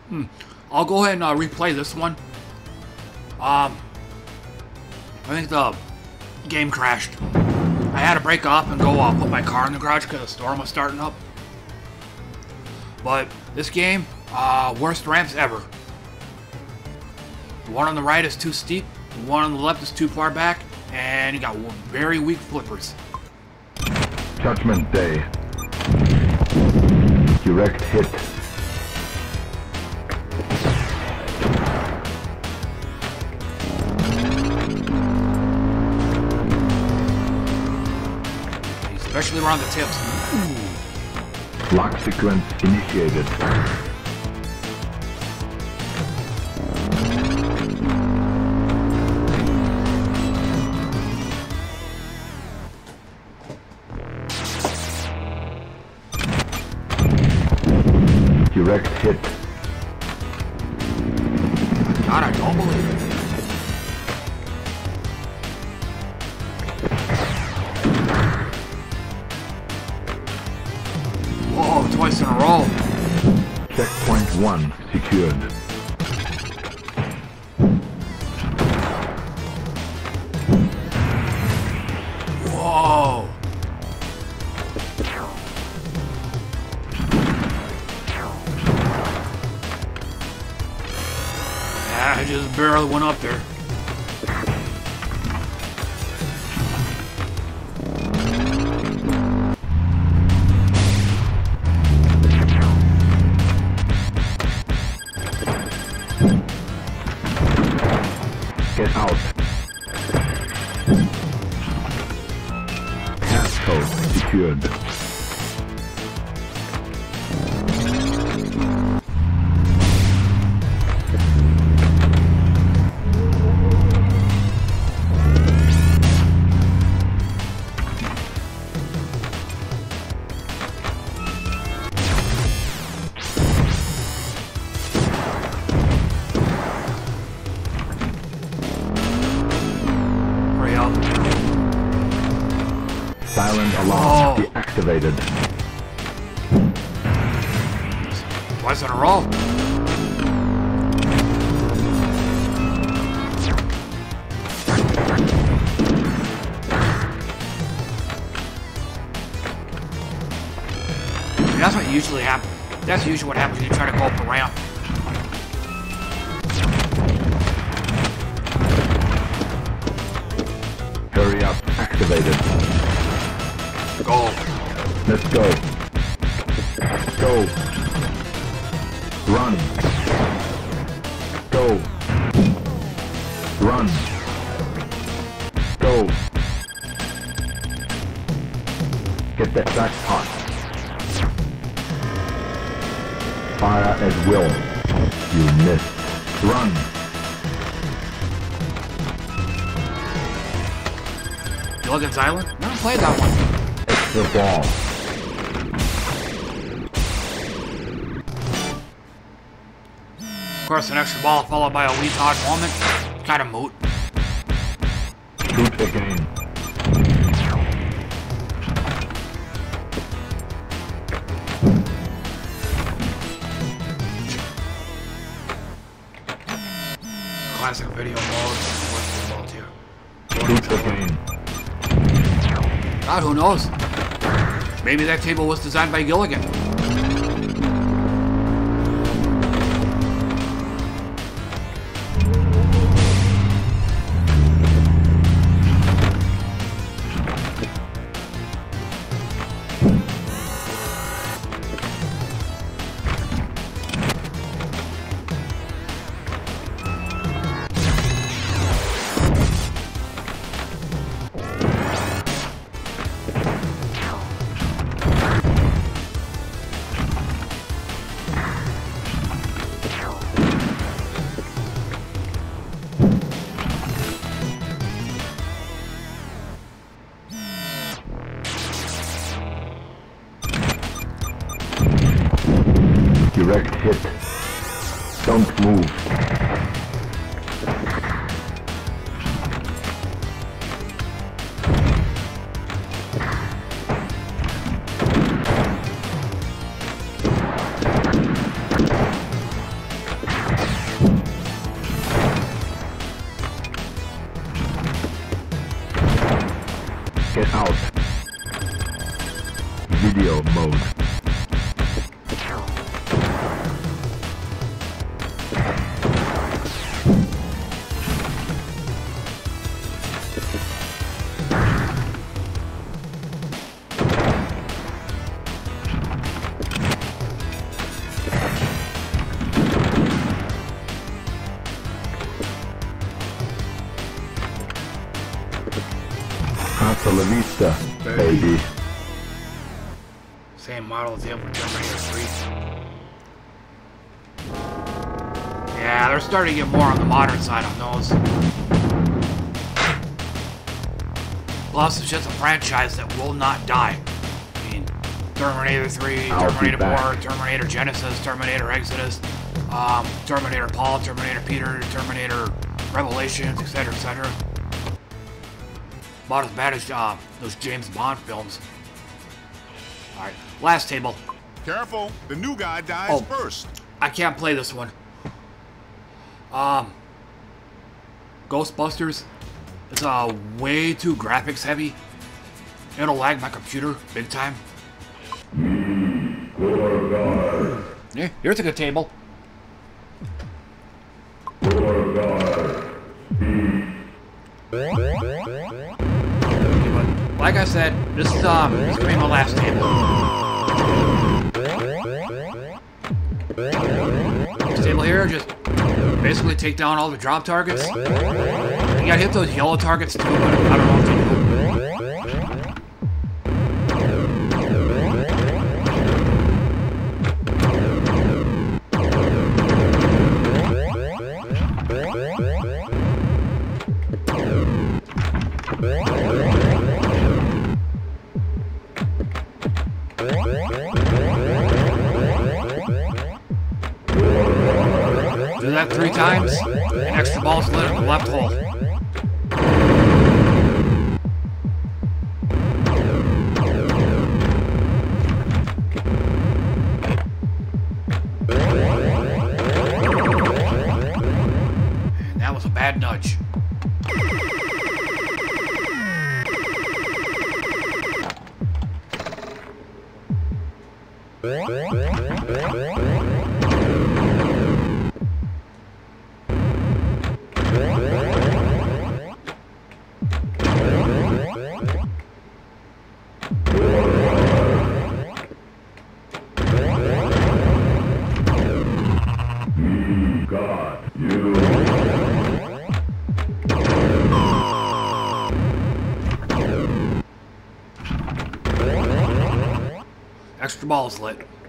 Hmm. I'll go ahead and uh, replay this one. Um, I think the game crashed. I had to break up and go uh, put my car in the garage because the storm was starting up. But this game, uh, worst ramps ever. The one on the right is too steep, the one on the left is too far back, and you got very weak flippers. Judgment Day. Direct hit. Especially around the tips. Lock sequence initiated. Barely went up there. Usually happens. That's usually what happens when you try Island? Never played that one. It's the ball. Of course, an extra ball followed by a wee Todd moment. Kind of moot. Knows? Maybe that table was designed by Gilligan. Hasta la vista, baby. Same model as the other Terminator 3. Yeah, they're starting to get more on the modern side on those. Plus, it's just a franchise that will not die. I mean, Terminator 3, I'll Terminator 4. Terminator Genesis, Terminator Exodus, um, Terminator Paul, Terminator Peter, Terminator Revelations, etc., etc. About as bad as uh, those James Bond films. Alright, last table. Careful, the new guy dies Oh. first. I can't play this one. Um, Ghostbusters. It's uh way too graphics heavy. It'll lag my computer big time. Yeah, here's a good table. Like I said, this is um, this is my last table. This table here, just basically take down all the drop targets. You gotta hit those yellow targets too, but I don't know three times, and extra ball's lit in the left hole. And that was a bad nudge. What? Extra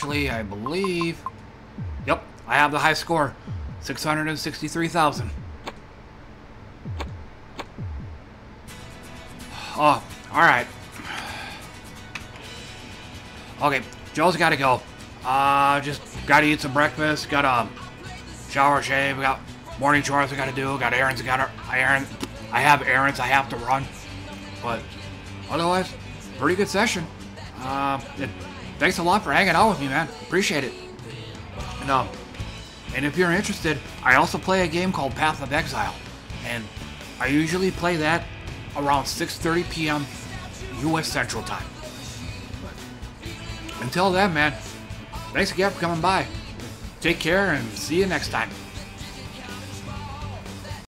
actually, I believe... Yep, I have the high score. 663,000. Oh, alright. Okay, Joe's gotta go. Uh, just gotta eat some breakfast, gotta shower, shave, got morning chores I gotta do, got errands I gotta, I errand, I have errands I have to run. But otherwise, pretty good session. Thanks a lot for hanging out with me, man. Appreciate it. And, um, and if you're interested, I also play a game called Path of Exile. And I usually play that around 6.30 p.m. U.S. Central Time. Until then, man, thanks again for coming by. Take care and see you next time.